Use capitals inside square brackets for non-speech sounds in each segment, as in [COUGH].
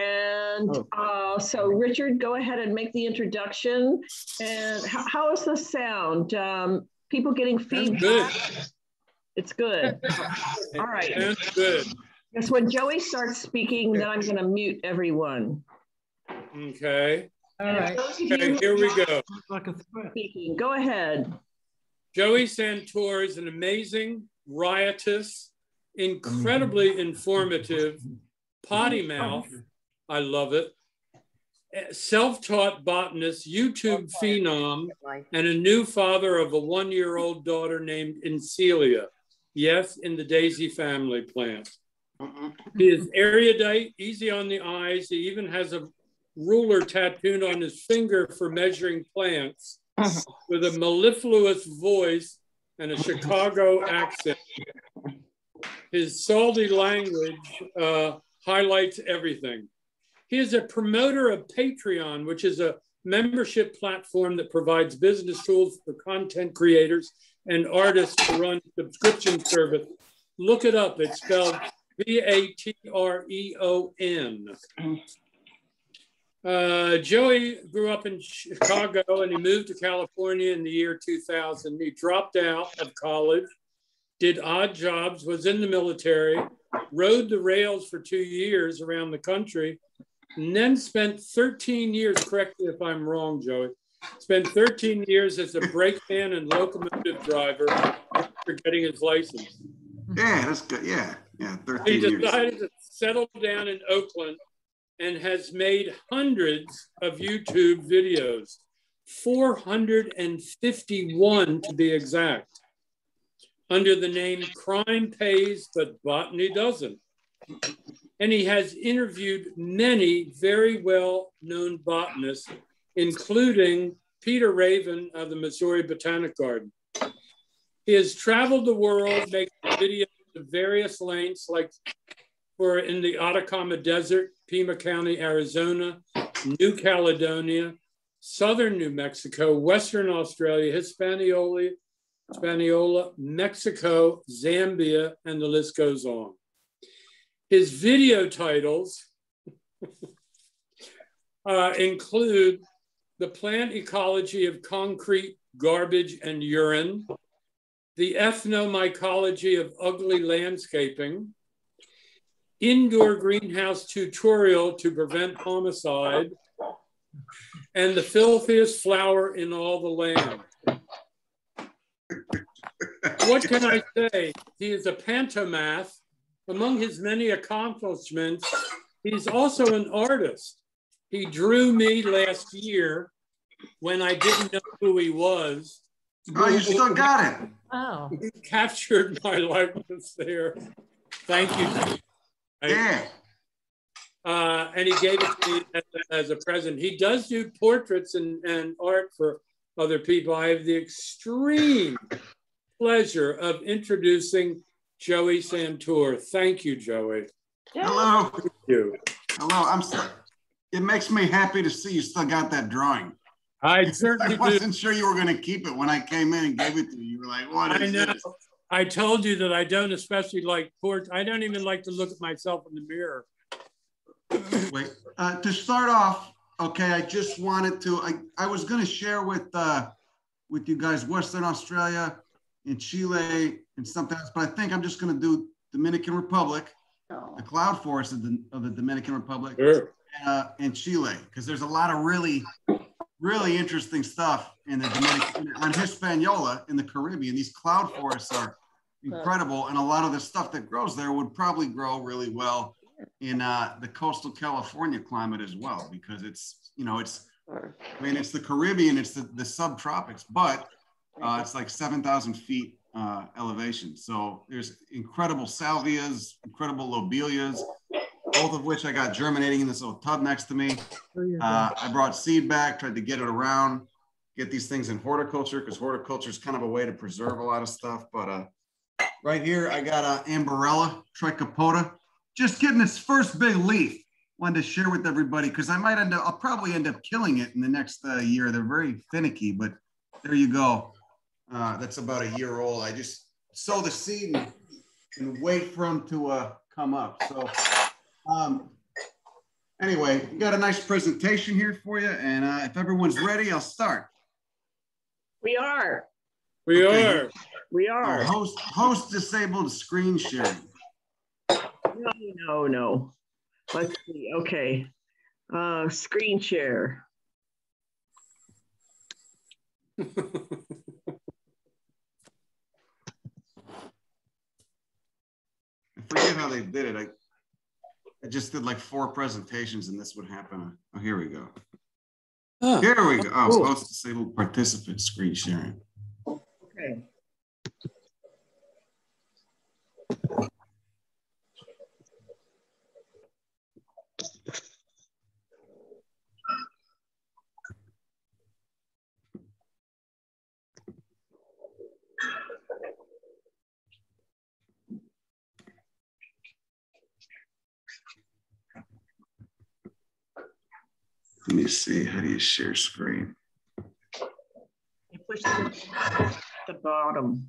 And uh, so, Richard, go ahead and make the introduction. And how, how is the sound? Um, people getting feedback? Good. It's good. [LAUGHS] All right. It's good. Yes, when Joey starts speaking, then I'm going to mute everyone. Okay. All right. Okay, here we go. Like a threat. Speaking, go ahead. Joey Santore is an amazing, riotous, incredibly informative, potty mouth. I love it. Self taught botanist, YouTube phenom, and a new father of a one year old daughter named Encelia. Yes, in the daisy family plant. He is erudite, easy on the eyes. He even has a ruler tattooed on his finger for measuring plants [LAUGHS] with a mellifluous voice and a Chicago accent. His salty language uh, highlights everything. He is a promoter of Patreon, which is a membership platform that provides business tools for content creators and artists to run subscription service. Look it up. It's spelled V A T R E O N. Uh, Joey grew up in Chicago and he moved to California in the year 2000. He dropped out of college, did odd jobs, was in the military, rode the rails for two years around the country, and then spent 13 years, correct me if I'm wrong, Joey, spent 13 years as a brakeman and locomotive driver after getting his license. Yeah, that's good. Yeah, yeah, He 13 years. decided to settle down in Oakland and has made hundreds of YouTube videos, 451 to be exact, under the name Crime Pays But Botany Doesn't. And he has interviewed many very well known botanists, including Peter Raven of the Missouri Botanic Garden. He has traveled the world making videos of various lengths, like for in the Atacama Desert, Pima County, Arizona, New Caledonia, Southern New Mexico, Western Australia, Hispaniola, Hispaniola, Mexico, Zambia, and the list goes on. His video titles [LAUGHS] uh, include The Plant Ecology of Concrete, Garbage, and Urine, The Ethnomycology of Ugly Landscaping, Indoor Greenhouse Tutorial to Prevent Homicide, and The Filthiest Flower in All the Land. What can I say? He is a pantomath. Among his many accomplishments, he's also an artist. He drew me last year when I didn't know who he was. Oh, you still got it. Oh. He captured my likeness there. Thank you. Yeah. uh, and he gave it to me as a, as a present. He does do portraits and, and art for other people. I have the extreme pleasure of introducing Joey Santore. Thank you, Joey. Hello. Thank you. Hello. I'm so, it makes me happy to see you still got that drawing. I [LAUGHS] I certainly do. wasn't sure you were going to keep it when I came in and gave it to you. You were like, what I know. this? I told you that I don't especially like port. I don't even like to look at myself in the mirror. Wait, uh, to start off, okay, I just wanted to, I, I was going to share with, uh, with you guys Western Australia and Chile and something else, but I think I'm just going to do Dominican Republic, the cloud forest of the, of the Dominican Republic. Sure. uh, and Chile because there's a lot of really, really interesting stuff in the Dominican on Hispaniola in the Caribbean. These cloud forests are incredible, and a lot of the stuff that grows there would probably grow really well in uh, the coastal California climate as well because it's you know it's I mean it's the Caribbean, it's the, the subtropics, but uh, it's like seven thousand feet uh, elevation. So there's incredible salvias, incredible lobelias, both of which I got germinating in this little tub next to me. Uh, I brought seed back, tried to get it around, get these things in horticulture because horticulture is kind of a way to preserve a lot of stuff. But uh, right here, I got a Amborella trichopoda, just getting its first big leaf. Wanted to share with everybody because I might end up, I'll probably end up killing it in the next uh, year. They're very finicky, but there you go. Uh, that's about a year old. I just sow the seed and, and wait for them to uh, come up. So um, anyway, we got a nice presentation here for you. And uh, if everyone's ready, I'll start. We are. We Okay. are. We All right, are. host, host disabled screen sharing. No, no, no. Let's see. Okay. Uh, screen share. [LAUGHS] forget how they did it. I, I just did like four presentations and this would happen. Oh, here we go. Ah, Here we go. Oh, Cool. host disabled participant screen sharing. Let me see. How do you share screen? You push the, the bottom.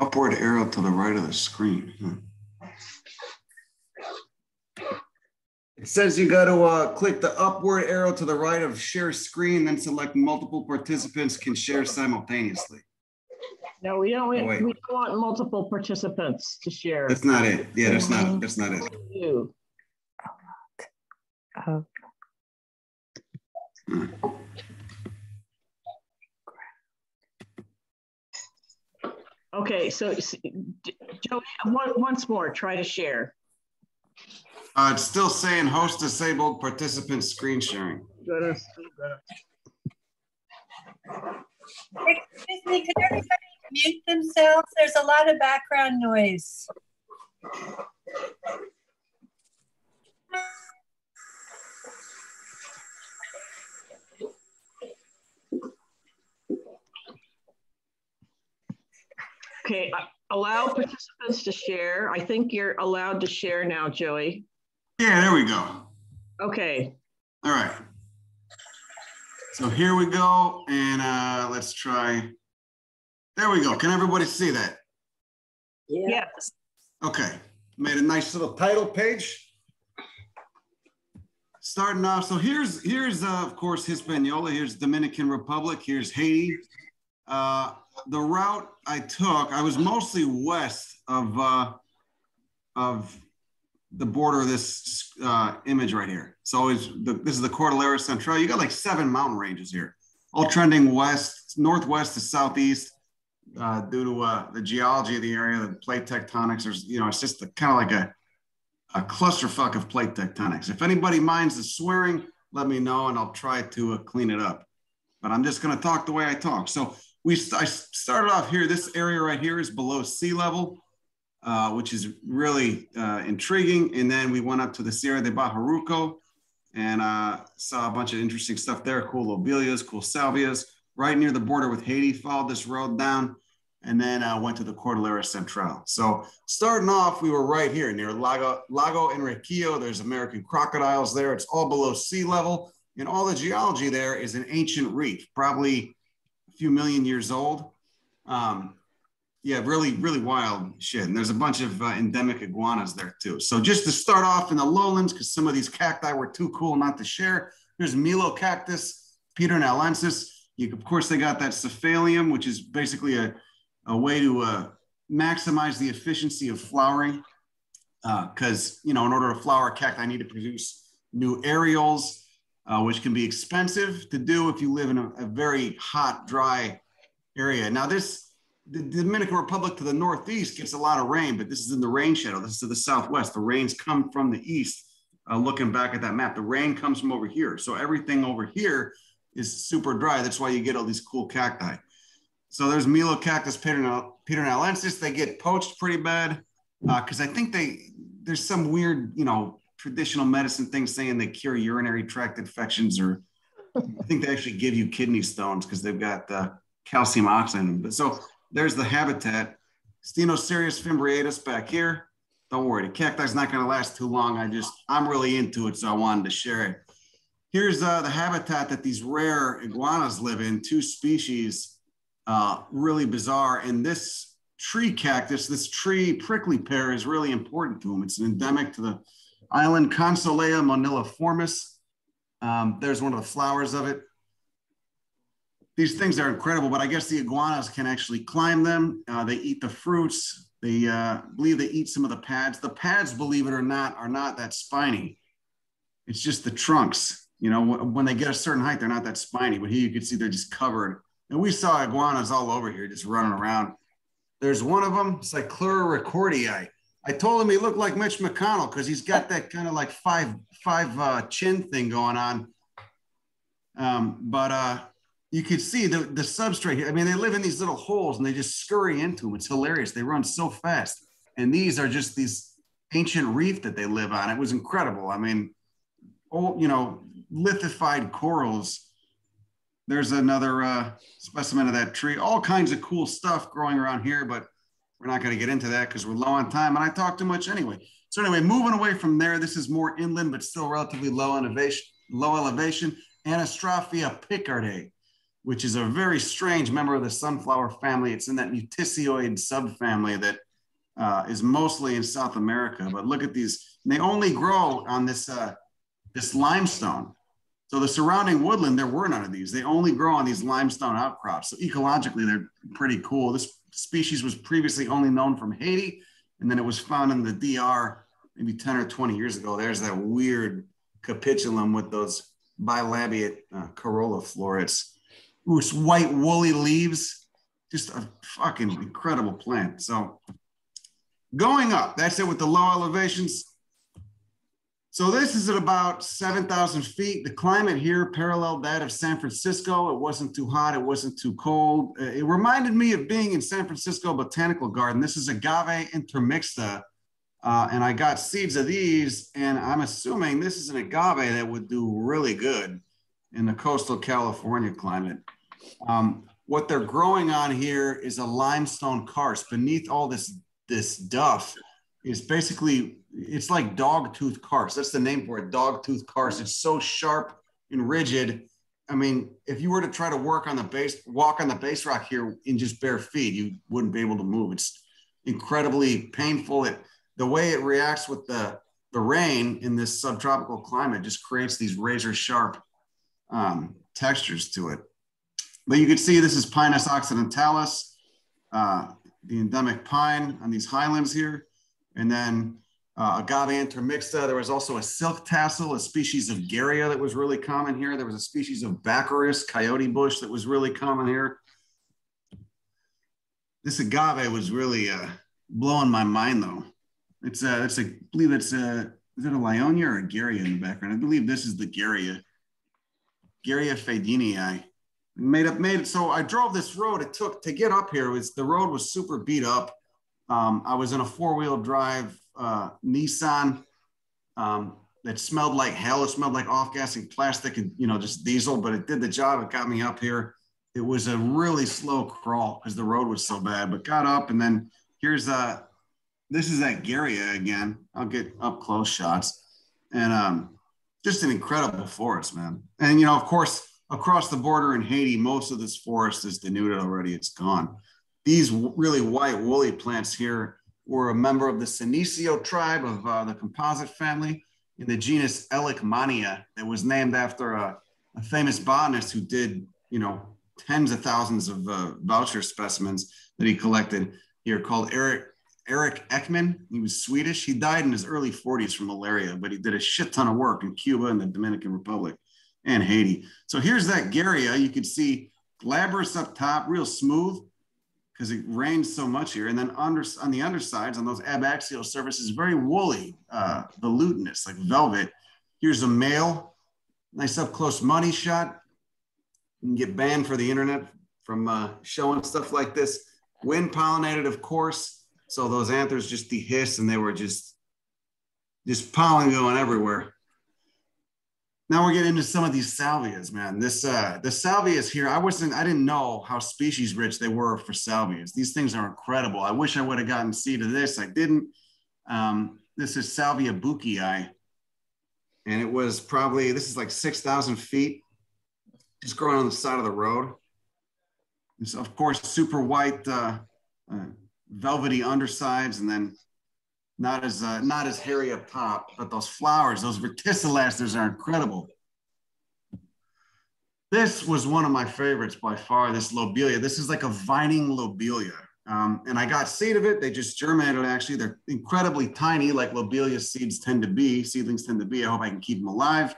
Upward arrow to the right of the screen. Hmm. It says you got to uh, click the upward arrow to the right of share screen, then select multiple participants can share simultaneously. No, we don't, we Oh, we don't want multiple participants to share. That's not it. Yeah, that's not. That's not it. You. Oh, Okay, so s- d- Joey, one, once more, try to share. Uh, it's still saying host disabled participant screen sharing. Go to- Excuse me, could everybody mute themselves? There's a lot of background noise. Okay, allow participants to share. I think you're allowed to share now, Joey. Yeah, there we go. Okay, All right. So here we go, and uh, let's try. There we go. Can everybody see that? yeah, Okay, made a nice little title page. Starting off, so here's here's uh, of course Hispaniola. Here's Dominican Republic. Here's Haiti. Uh, the route I took, I was mostly west of uh, of the border of this uh, image right here. So it's the, this is the Cordillera Central. You got like seven mountain ranges here, all trending west, northwest to southeast uh, due to uh, the geology of the area, the plate tectonics. There's, you know, it's just kind of like a, a clusterfuck of plate tectonics. If anybody minds the swearing, let me know and I'll try to uh, clean it up. But I'm just going to talk the way I talk. So we I started off here. This area right here is below sea level, uh, which is really uh, intriguing. And then we went up to the Sierra de Bahoruco and uh, saw a bunch of interesting stuff there. Cool lobelias, cool salvias. Right near the border with Haiti, followed this road down and then uh, went to the Cordillera Central. So starting off, we were right here near Lago, Lago Enriquillo. There's American crocodiles there. It's all below sea level. And all the geology there is an ancient reef, probably few million years old. Um, yeah, really, really wild shit. And there's a bunch of uh, endemic iguanas there too. So just to start off in the lowlands, because some of these cacti were too cool not to share, there's Milo cactus, pedernalensis. You, of course, they got that cephalium, which is basically a, a way to uh, maximize the efficiency of flowering. Because, you know, in order to flower a cacti, I need to produce new areoles, uh, which can be expensive to do if you live in a, a very hot, dry area. Now, this, the Dominican Republic to the northeast gets a lot of rain, but this is in the rain shadow. This is to the southwest. The rains come from the east. Uh, looking back at that map, the rain comes from over here. So everything over here is super dry. That's why you get all these cool cacti. So there's Melocactus Peternal- pedernalensis. They get poached pretty bad because I think they there's some weird, you know, traditional medicine thing saying they cure urinary tract infections, or I think they actually give you kidney stones because they've got uh, calcium oxide. But so there's the habitat. Stenocereus fimbriatus back here. Don't worry, the cacti's not going to last too long. I just, I'm really into it, so I wanted to share it. Here's uh, the habitat that these rare iguanas live in, two species, uh, really bizarre. And this tree cactus, this tree prickly pear is really important to them. It's an endemic to the island Consolea moniliformis. Um, there's one of the flowers of it. These things are incredible, but I guess the iguanas can actually climb them. Uh, they eat the fruits. They uh, believe they eat some of the pads. The pads, believe it or not, are not that spiny. It's just the trunks. You know, when they get a certain height, they're not that spiny, but here you can see they're just covered. And we saw iguanas all over here just running around. There's one of them, Cyclura ricordii. I told him he looked like Mitch McConnell because he's got that kind of like five five uh, chin thing going on. Um, but uh, you could see the, the substrate here. I mean, they live in these little holes and they just scurry into them. It's hilarious. They run so fast. And these are just these ancient reef that they live on. It was incredible. I mean, old, you know, lithified corals. There's another uh, specimen of that tree. All kinds of cool stuff growing around here, but we're not going to get into that because we're low on time and I talk too much anyway. So anyway, moving away from there, this is more inland, but still relatively low elevation, low elevation, Anastraphia picardae which is a very strange member of the sunflower family. It's in that mutisioid subfamily that uh, is mostly in South America. But look at these; they only grow on this uh, this limestone. So the surrounding woodland, there were none of these. They only grow on these limestone outcrops. So ecologically, they're pretty cool. This species was previously only known from Haiti, and then it was found in the DR maybe 10 or 20 years ago. There's that weird capitulum with those bilabiate uh, corolla florets whose white woolly leaves, just a fucking incredible plant. So going up, that's it with the low elevations. So this is at about 7,000 feet. The climate here paralleled that of San Francisco. It wasn't too hot. It wasn't too cold. Uh, it reminded me of being in San Francisco Botanical Garden. This is agave intermixta. Uh, and I got seeds of these, and I'm assuming this is an agave that would do really good in the coastal California climate. Um, what they're growing on here is a limestone karst. Beneath all this this duff is basically it's like dog tooth karst. That's the name for it, dog tooth karst. It's so sharp and rigid. I mean, if you were to try to work on the base, walk on the base rock here in just bare feet, you wouldn't be able to move. It's incredibly painful. It the way it reacts with the the rain in this subtropical climate just creates these razor sharp um, textures to it. But you can see this is Pinus occidentalis, uh, the endemic pine on these highlands here. And then uh, agave intermixta. There was also a silk tassel, a species of Garrya that was really common here. There was a species of Baccharis, coyote bush that was really common here. This agave was really uh, blowing my mind though. It's a, it's a, I believe it's a, is it a Lyonia or a Garrya in the background? I believe this is the Garrya, Garrya fadyenii made up made so i drove this road it took to get up here was the road was super beat up um, i was in a four-wheel drive uh, nissan um, that smelled like hell. It smelled like off-gassing plastic and you know just diesel but it did the job. It got me up here. It was a really slow crawl because the road was so bad but got up and then here's uh this is that Garrya again. I'll get up close shots. And um just an incredible forest man. And you know of course across the border in Haiti, most of this forest is denuded already. It's gone. These really white woolly plants here were a member of the Senecio tribe of uh, the composite family in the genus Elekmania that was named after a, a, famous botanist who did, you know, tens of thousands of uh, voucher specimens that he collected here called Eric Eric Ekman. He was Swedish. He died in his early 40s from malaria, but he did a shit ton of work in Cuba and the Dominican Republic and Haiti. So here's that Garrya. You can see glabrous up top, real smooth because it rains so much here. And then under, on the undersides, on those abaxial surfaces, very woolly, uh, velutinous, like velvet. Here's a male, nice up close money shot. You can get banned for the internet from uh, showing stuff like this. Wind pollinated, of course. So those anthers just dehisce and they were just just pollen going everywhere. Now we're getting into some of these salvias, man. This uh the salvias here, I wasn't, I didn't know how species rich they were for salvias. These things are incredible. I wish I would have gotten seed of this. I didn't. Um, this is Salvia buchii. And it was probably, this is like 6,000 feet, just growing on the side of the road. It's of course super white, uh, uh, velvety undersides, and then not as uh, not as hairy up top, but those flowers, those verticillasters are incredible. This was one of my favorites by far, this lobelia. This is like a vining lobelia. Um, and I got seed of it. They just germinated actually. They're incredibly tiny, like lobelia seeds tend to be, seedlings tend to be. I hope I can keep them alive.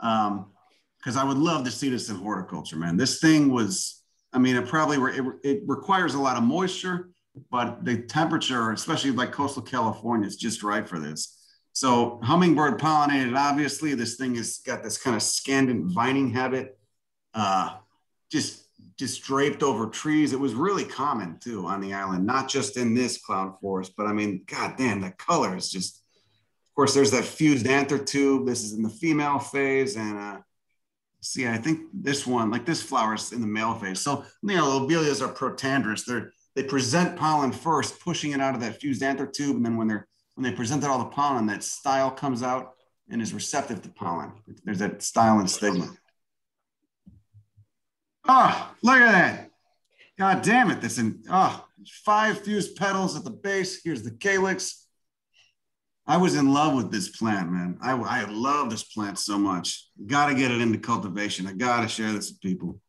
Because um, I would love to see this in horticulture, man. This thing was, I mean, it probably, re- it, it requires a lot of moisture but the temperature, especially like coastal California, is just right for this. So hummingbird pollinated, obviously, this thing has got this kind of scandent vining habit, uh, just just draped over trees. It was really common too on the island, not just in this cloud forest, but I mean, god damn, the color is just. Of course, there's that fused anther tube. This is in the female phase, and uh, see, I think this one, like this flower, is in the male phase. So you know, lobelias are protandrous. They're they present pollen first, pushing it out of that fused anther tube, and then when they're when they presented all the pollen, that style comes out and is receptive to pollen. There's that style and stigma. Oh, look at that. God damn it. This in oh, five fused petals at the base. Here's the calyx. I was in love with this plant, man. I, I love this plant so much. Got to get it into cultivation. I got to share this with people.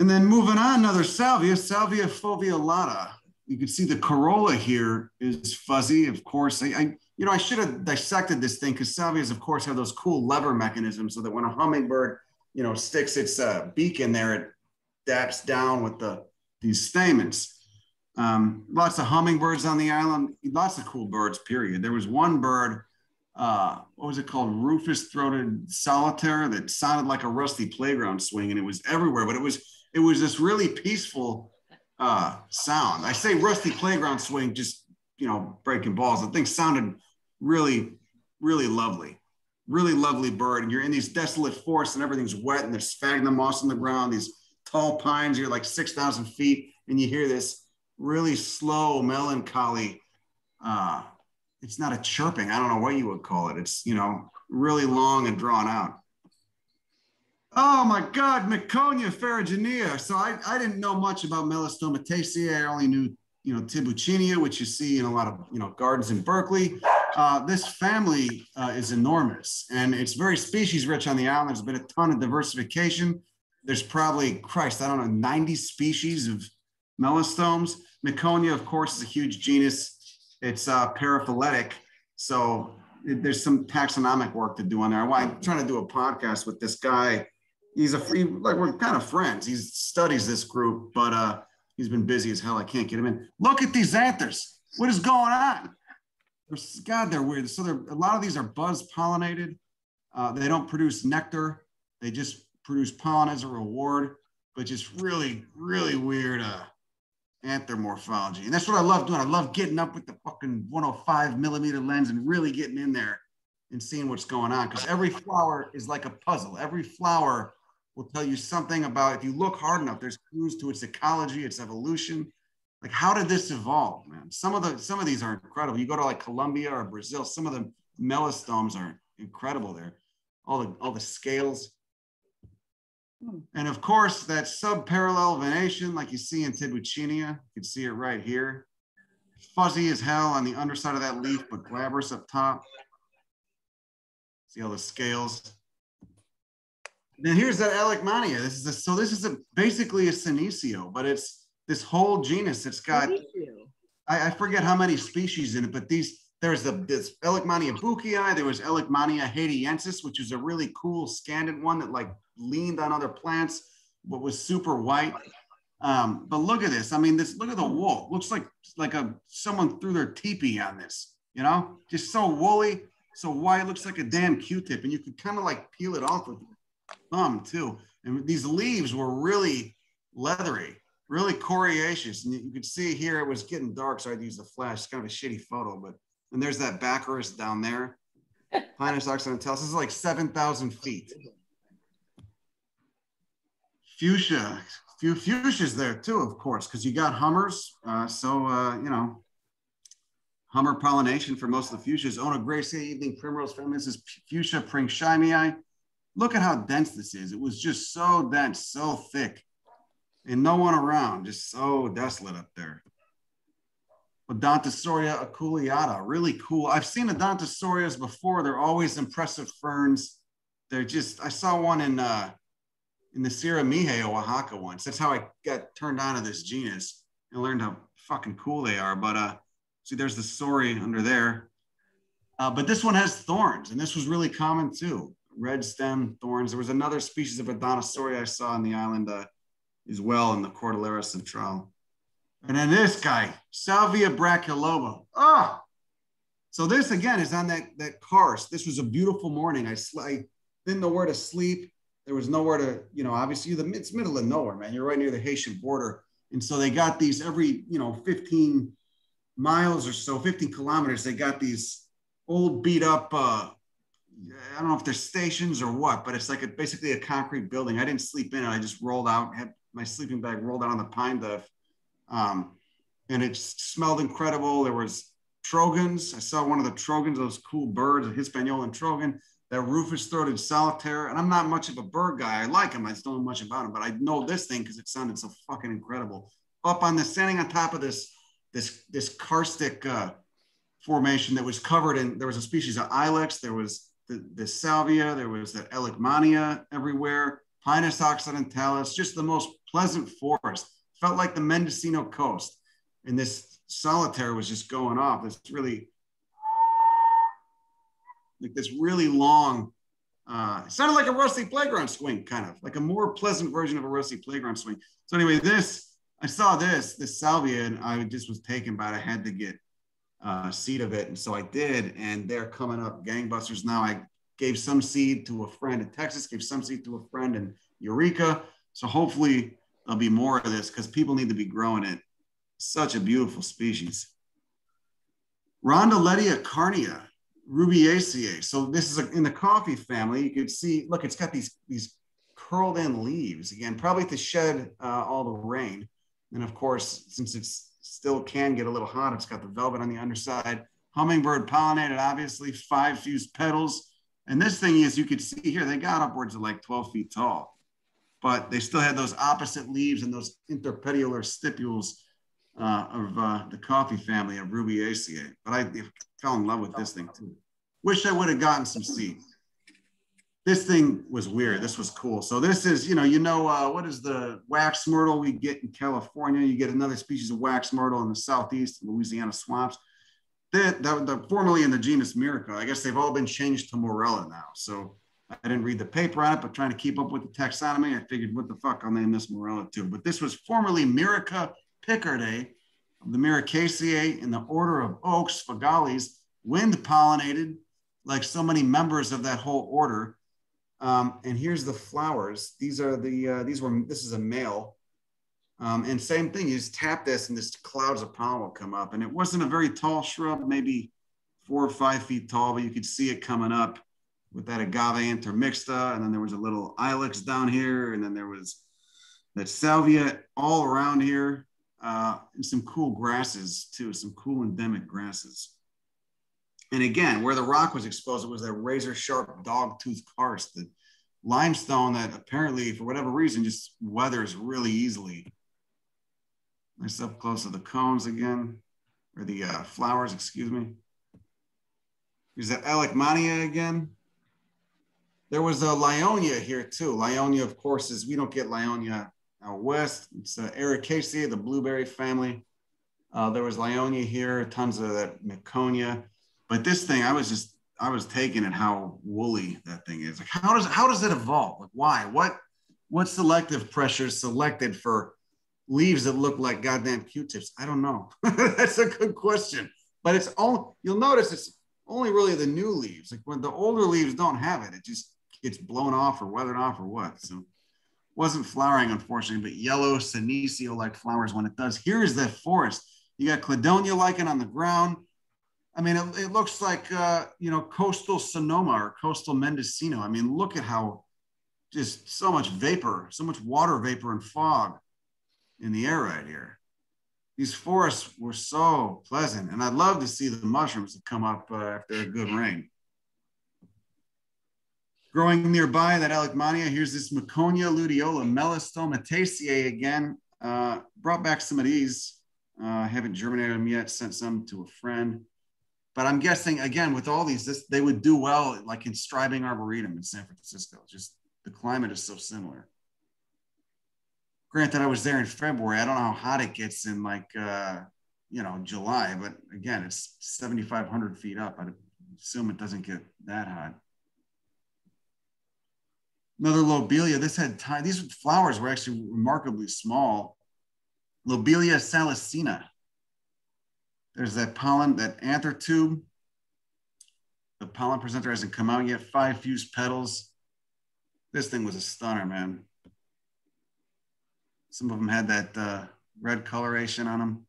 And then moving on, another salvia, Salvia foveolata. You can see the corolla here is fuzzy. Of course, I, I you know, I should have dissected this thing because salvias, of course, have those cool lever mechanisms so that when a hummingbird, you know, sticks its uh, beak in there, it daps down with the these stamens. Um, lots of hummingbirds on the island, lots of cool birds, period. There was one bird, uh, what was it called? Rufous throated solitaire that sounded like a rusty playground swing and it was everywhere, but it was it was this really peaceful uh, sound. I say rusty playground swing, just you know, breaking balls. The thing sounded really, really lovely, really lovely bird. And you're in these desolate forests and everything's wet and there's sphagnum moss on the ground. These tall pines, you're like six thousand feet, and you hear this really slow, melancholy. Uh, it's not a chirping. I don't know what you would call it. It's you know really long and drawn out. Oh my God, Miconia ferruginea. So I, I didn't know much about Melastomataceae. I only knew, you know, Tibouchinia, which you see in a lot of, you know, gardens in Berkeley. Uh, this family uh, is enormous and it's very species rich on the island. There's been a ton of diversification. There's probably, Christ, I don't know, 90 species of melastomes. Miconia, of course, is a huge genus. It's uh, paraphyletic. So there's some taxonomic work to do on there. I'm trying to do a podcast with this guy he's a free like we're kind of friends. He studies this group, but uh he's been busy as hell. I can't get him in. Look at these anthers. What is going on? God, they're weird. So they're, a lot of these are buzz pollinated. Uh, they don't produce nectar. They just produce pollen as a reward, but just really, really weird uh, anther morphology. And that's what I love doing. I love getting up with the fucking 105 millimeter lens and really getting in there and seeing what's going on. Because every flower is like a puzzle. Every flower will tell you something about if you look hard enough there's clues to its ecology its evolution. Like how did this evolve man? Some of the some of these are incredible. You go to like colombia or brazil some of the melastomes are incredible there. All the all the scales. Hmm. and of course that subparallel venation like you see in tibouchinia you can see it right here. Fuzzy as hell on the underside of that leaf but glabrous up top. See all the scales now here's that Elekmania. This is a, so this is a, basically a Senecio, but it's this whole genus. It's got I, I, forget how many species in it, but these there's the this Elekmania buchii. There was Elekmania haitiensis, which is a really cool scandent one that like leaned on other plants, but was super white. Um, but look at this. I mean, this look at the wool. Looks like like a someone threw their teepee on this. You know, just so woolly, so white. Looks like a damn Q-tip, and you could kind of like peel it off with thumb too. And these leaves were really leathery, really coriaceous. And you could see here it was getting dark, so I had to use the flash. It's kind of a shitty photo, but And there's that Baccharis down there. [LAUGHS] Pinus occidentalis. This is like 7,000 feet. Fuchsia. Few fuchsias there too, of course, because you got hummers. Uh, so, uh, you know, hummer pollination for most of the fuchsias. Onagraceae, evening primrose family. Is Fuchsia pringsheimii. Look at how dense this is. It was just so dense, so thick, and no one around, just so desolate up there. Odontosoria aculeata, really cool. I've seen Odontosorias before. They're always impressive ferns. They're just, I saw one in uh, in the Sierra Mixe, Oaxaca once. That's how I got turned on to this genus and learned how fucking cool they are. But uh, see, there's the sori under there. Uh, but this one has thorns, and this was really common too. Red stem thorns. There was another species of Odontosoria I saw on the island uh, as well in the Cordillera Central. And then this guy, Salvia brachyloba. Ah, so this again is on that that karst. This was a beautiful morning. I, I didn't know where to sleep. There was nowhere to, you know, obviously the it's middle of nowhere, man. You're right near the Haitian border, and so they got these every, you know, 15 miles or so, 15 kilometers. They got these old beat up. Uh, I don't know if they're stations or what, but it's like a, basically a concrete building. I didn't sleep in it. I just rolled out, had my sleeping bag rolled out on the pine duff um, and it smelled incredible. There was trogons. I saw one of the trogons, those cool birds, a Hispaniolan trogon, that rufous-throated solitaire. And I'm not much of a bird guy. I like him. I just don't know much about him, but I know this thing because it sounded so fucking incredible. Up on this, standing on top of this, this, this karstic uh, formation that was covered in, there was a species of ilex, there was the, the salvia, there was the Elekmania everywhere, Pinus occidentalis, just the most pleasant forest felt like the Mendocino coast. And this solitaire was just going off. This really, like this really long, uh, sounded like a rusty playground swing, kind of like a more pleasant version of a rusty playground swing. So anyway, this, I saw this, this salvia, and I just was taken by it. I had to get uh, seed of it. And so I did, and they're coming up gangbusters now. I gave some seed to a friend in Texas, gave some seed to a friend in Eureka. So hopefully there'll be more of this because people need to be growing it. Such a beautiful species. Rondeletia carnea, rubiaceae. So this is a, in the coffee family. You could see, look, it's got these, these curled in leaves. Again, probably to shed uh, all the rain. And of course, since it's still can get a little hot, it's got the velvet on the underside. Hummingbird pollinated, obviously, five fused petals. And this thing is, you could see here, they got upwards of like 12 feet tall but they still had those opposite leaves and those interpetiolar stipules uh, of uh, the coffee family of Rubiaceae. But I fell in love with this thing too. Wish I would have gotten some seeds. This thing was weird. This was cool. So this is, you know, you know, uh, what is the wax myrtle we get in California? You get another species of wax myrtle in the southeast Louisiana swamps. That, that, the formerly in the genus Myrica. I guess they've all been changed to Morella now. So I didn't read the paper on it, but trying to keep up with the taxonomy, I figured, what the fuck, I'll name this Morella too. But this was formerly Myrica picardae the Myricaceae in the order of oaks, Fagales, wind pollinated, like so many members of that whole order. Um, and here's the flowers. These are the, uh, these were, this is a male. Um, and same thing, you just tap this and this clouds of pollen will come up. And it wasn't a very tall shrub, maybe four or five feet tall, but you could see it coming up with that agave intermixta. And then there was a little ilex down here. And then there was that salvia all around here. Uh, and some cool grasses too, some cool endemic grasses. And again, where the rock was exposed, it was that razor sharp dog tooth karst, the limestone that apparently, for whatever reason, just weathers really easily. Nice up close to the cones again, or the uh, flowers, excuse me. Here's that Elekmania again. There was a Lyonia here too. Lyonia, of course, is we don't get Lyonia out west. It's uh, Ericaceae, the blueberry family. Uh, there was Lyonia here, tons of that Miconia. But this thing, I was just, I was taken at how woolly that thing is. Like, how does how does it evolve? Like, why? What what selective pressure selected for leaves that look like goddamn Q-tips? I don't know. [LAUGHS] That's a good question. But it's all you'll notice it's only really the new leaves. Like when the older leaves don't have it, it just gets blown off or weathered off or what. So wasn't flowering, unfortunately, but yellow senecio like flowers when it does. Here is the forest. You got cladonia lichen on the ground. I mean, it, it looks like, uh, you know, coastal Sonoma or coastal Mendocino. I mean, look at how just so much vapor, so much water vapor and fog in the air right here. These forests were so pleasant, and I'd love to see the mushrooms that come up uh, after a good rain. Growing nearby that Elekmania, here's this Miconia luteola, melastomataceae again. Uh, brought back some of these. Uh, haven't germinated them yet, sent some to a friend. But I'm guessing, again, with all these, this, they would do well like in Strybing Arboretum in San Francisco. Just the climate is so similar. Granted, I was there in February. I don't know how hot it gets in like, uh, you know, July, but again, it's 7,500 feet up. I assume it doesn't get that hot. Another lobelia. This had time. These flowers were actually remarkably small. Lobelia salicina. There's that pollen, that anther tube. The pollen presenter hasn't come out yet. Five fused petals. This thing was a stunner, man. Some of them had that uh, red coloration on them.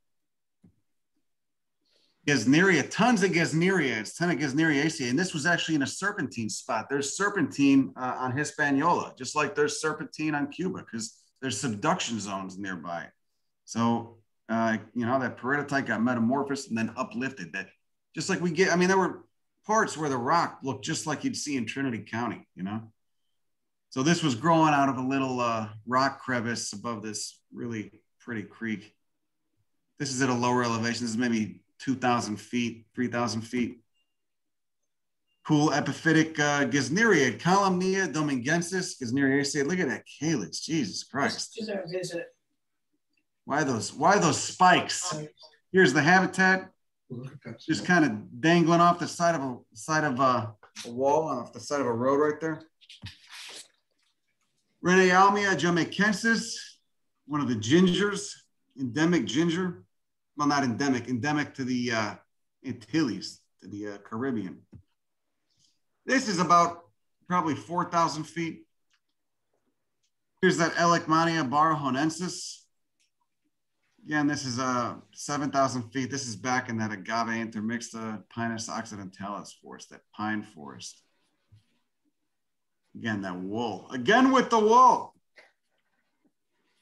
Gesneria, tons of Gesneria. It's ton of Gesneriaceae. And this was actually in a serpentine spot. There's serpentine uh, on Hispaniola, just like there's serpentine on Cuba, because there's subduction zones nearby. So, uh, you know, that peridotite got metamorphosed and then uplifted. That just like we get, I mean, there were parts where the rock looked just like you'd see in Trinity County, you know? So this was growing out of a little uh, rock crevice above this really pretty creek. This is at a lower elevation. This is maybe 2,000 feet, 3,000 feet. Cool epiphytic uh, Gesneria, Columnea domingensis, Gesneriaceae. Look at that calyx, Jesus Christ. A visit. Why those, why those spikes? Here's the habitat, just kind of dangling off the side of a side of a, a wall, off the side of a road right there. Renealmia jamaicensis, one of the gingers, endemic ginger well, not endemic, endemic to the uh, Antilles, to the uh, Caribbean. This is about probably 4,000 feet. Here's that Elekmania barahonensis. Again, this is uh, 7,000 feet. This is back in that agave intermixta Pinus occidentalis forest, that pine forest. Again, that wool. Again with the wool.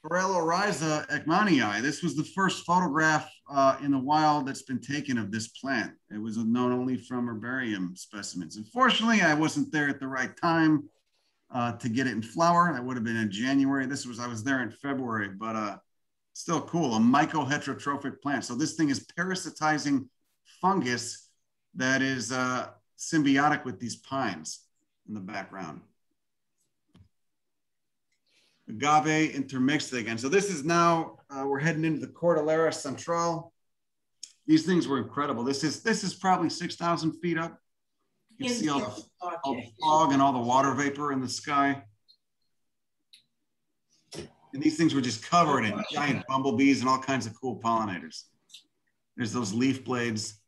Rhiza ekmanii. This was the first photograph uh, in the wild that's been taken of this plant. It was known only from herbarium specimens. Unfortunately, I wasn't there at the right time uh, to get it in flower. That would have been in January. This was, I was there in February, but uh, still cool, a mycoheterotrophic plant. So this thing is parasitizing fungus that is uh, symbiotic with these pines in the background agave intermixed again. So this is now, uh, we're heading into the Cordillera Central. These things were incredible. This is, this is probably 6,000 feet up. You can see all the, all the fog and all the water vapor in the sky. And these things were just covered in giant bumblebees and all kinds of cool pollinators. There's those leaf blades.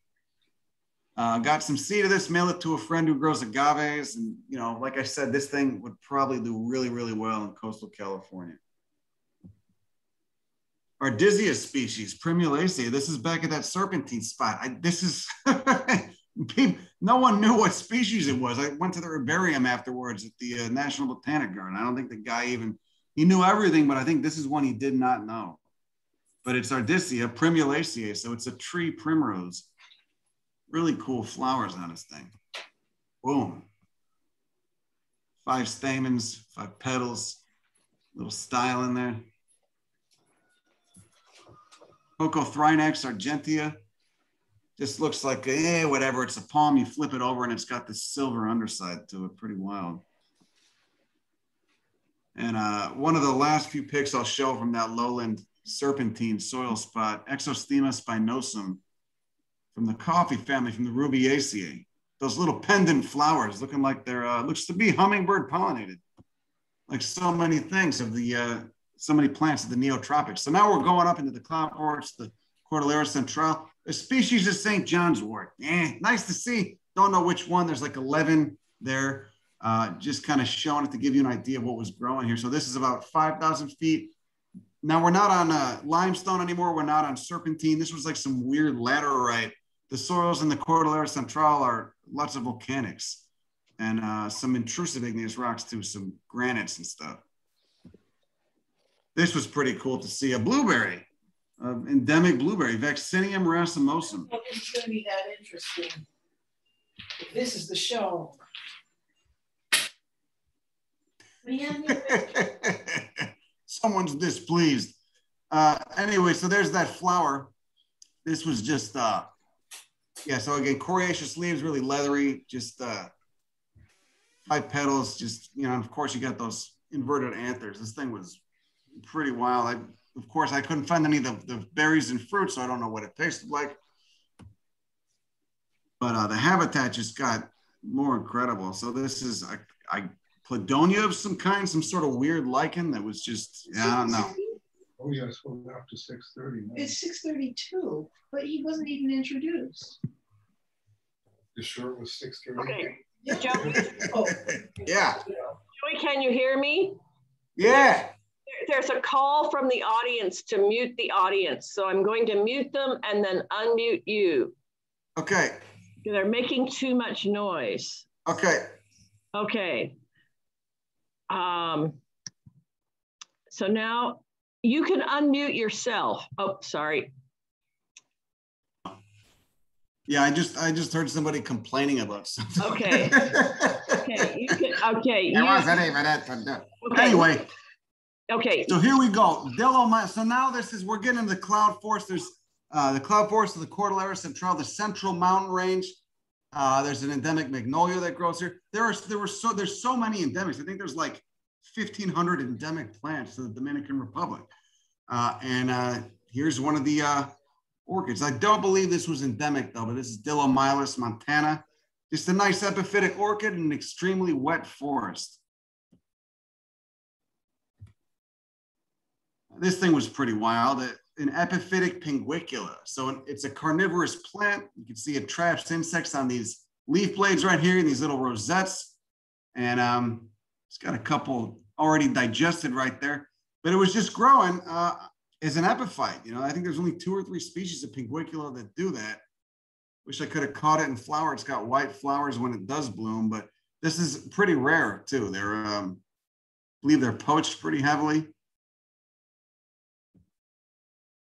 Uh, got some seed of this, mail it to a friend who grows agaves. And, you know, like I said, this thing would probably do really, really well in coastal California. Ardisia species, Primulaceae. This is back at that serpentine spot. I, this is, [LAUGHS] no one knew what species it was. I went to the herbarium afterwards at the uh, National Botanic Garden. I don't think the guy even, he knew everything, but I think this is one he did not know. But it's Ardisia primulaceae, so it's a tree primrose really cool flowers on this thing. Boom. Five stamens, five petals, little style in there. Coccothrinax argentea. Just looks like, eh, whatever. It's a palm. You flip it over and it's got this silver underside to it. Pretty wild. And uh, one of the last few pics I'll show from that lowland serpentine soil spot, Exostema spinosum from the coffee family, from the Rubiaceae. Those little pendant flowers looking like they're, uh, looks to be hummingbird pollinated. Like so many things of the, uh, so many plants of the neotropics. So now we're going up into the cloud forests, the Cordillera Central. The species is St. John's wort. Eh, nice to see. Don't know which one. There's like 11 there. Uh, just kind of showing it to give you an idea of what was growing here. So this is about 5,000 feet. Now we're not on uh, limestone anymore. We're not on serpentine. This was like some weird laterite the soils in the Cordillera Central are lots of volcanics and uh, some intrusive igneous rocks too, some granites and stuff. This was pretty cool to see a blueberry, endemic blueberry, Vaccinium racemosum. It's going to be that interesting. If this is the show. [LAUGHS] Someone's displeased. Uh, anyway, so there's that flower. This was just, uh, yeah, so again, coriaceous leaves, really leathery, just uh, five petals, just, you know, of course you got those inverted anthers. This thing was pretty wild. I, of course, I couldn't find any of the, the berries and fruit, so I don't know what it tasted like. But uh, the habitat just got more incredible. So this is I, a cladonia of some kind, some sort of weird lichen that was just, yeah, I don't know. Oh, yeah, it's well after six thirty. It's six thirty-two, but he wasn't even introduced. You sure it was six thirty? Okay, Yeah. Joey, Oh, [LAUGHS] Yeah, Joey, can you hear me? yeah. There's a call from the audience to mute the audience. So I'm going to mute them and then unmute you. Okay, They're making too much noise. okay. Okay. Um, so now you can unmute yourself. Oh, sorry. Yeah, I just I just heard somebody complaining about something. Okay. Okay, you can, okay. [LAUGHS] It you- wasn't even it, but no. okay, Anyway, Okay, so here we go. Dolomite. So now this is we're getting the cloud forest. There's uh, the cloud forest of the Cordillera Central, the Central Mountain Range. Uh, there's an endemic magnolia that grows here. There are there were so there's so many endemics. I think there's like 1,500 endemic plants to the Dominican Republic. Uh, and uh, here's one of the uh, orchids. I don't believe this was endemic though, but this is Dilomilis montana. Just a nice epiphytic orchid in an extremely wet forest. This thing was pretty wild. It- An epiphytic pinguicula. So it's a carnivorous plant. You can see it traps insects on these leaf blades right here in these little rosettes. And um, it's got a couple already digested right there. But it was just growing uh, as an epiphyte. You know, I think there's only two or three species of pinguicula that do that. Wish I could have caught it in flower. It's got white flowers when it does bloom, but this is pretty rare too. They're, um, I believe they're poached pretty heavily.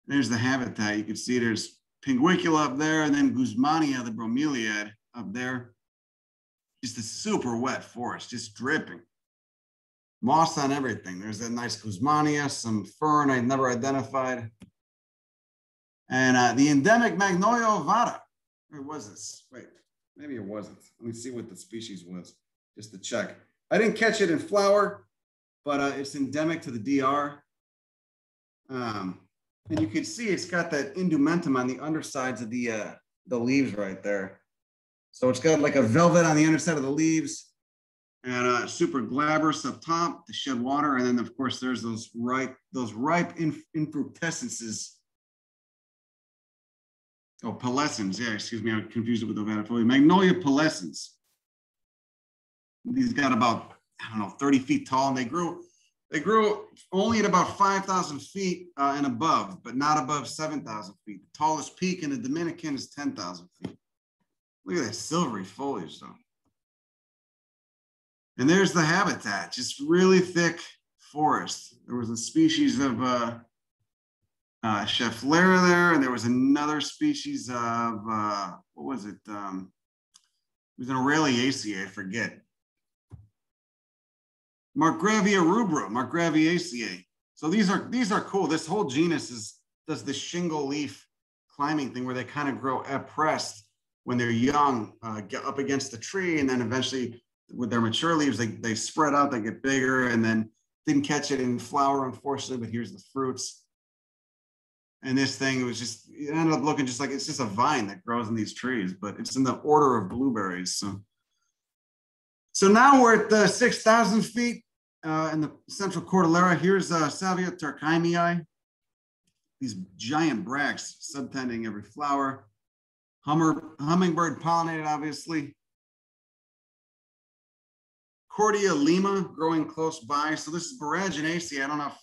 There's the habitat. You can see there's Pinguicula up there and then Guzmania, the bromeliad up there. Just a super wet forest, just dripping. Moss on everything. There's that nice Guzmania, some fern I never identified. And uh, the endemic Magnolia ovata. Where was this? Wait, maybe it wasn't. Let me see what the species was, just to check. I didn't catch it in flower, but uh, it's endemic to the DR. Um, and you can see it's got that indumentum on the undersides of the uh, the leaves right there. So it's got like a velvet on the underside of the leaves and uh, super glabrous up top to shed water. And then of course there's those ripe, those ripe inf- infructescences. Oh, pallescens. Yeah, excuse me. I confused it with ovatifolia. Magnolia pallescens. These got about, I don't know, 30 feet tall and they grew they grew only at about 5,000 feet uh, and above, but not above 7,000 feet. The tallest peak in the Dominican is 10,000 feet. Look at that silvery foliage, though. And there's the habitat, just really thick forest. There was a species of uh, uh, there, and there was another species of, uh, what was it? Um, it was an Aureliaceae, I forget. Marcgravia rubra, Marcgraviaceae. So these are these are cool. This whole genus is does the shingle leaf climbing thing where they kind of grow appressed when they're young, uh, get up against the tree, and then eventually with their mature leaves, they, they spread out, they get bigger, and then didn't catch it in flower, unfortunately, but here's the fruits. And this thing, it was just, it ended up looking just like it's just a vine that grows in these trees, but it's in the order of blueberries. So, so now we're at the 6,000 feet uh, in the central Cordillera. Here's uh, Salvia turckheimii, these giant bracts subtending every flower. Hummer, hummingbird pollinated, obviously. Cordia lima growing close by. So this is Boraginaceae. I don't know if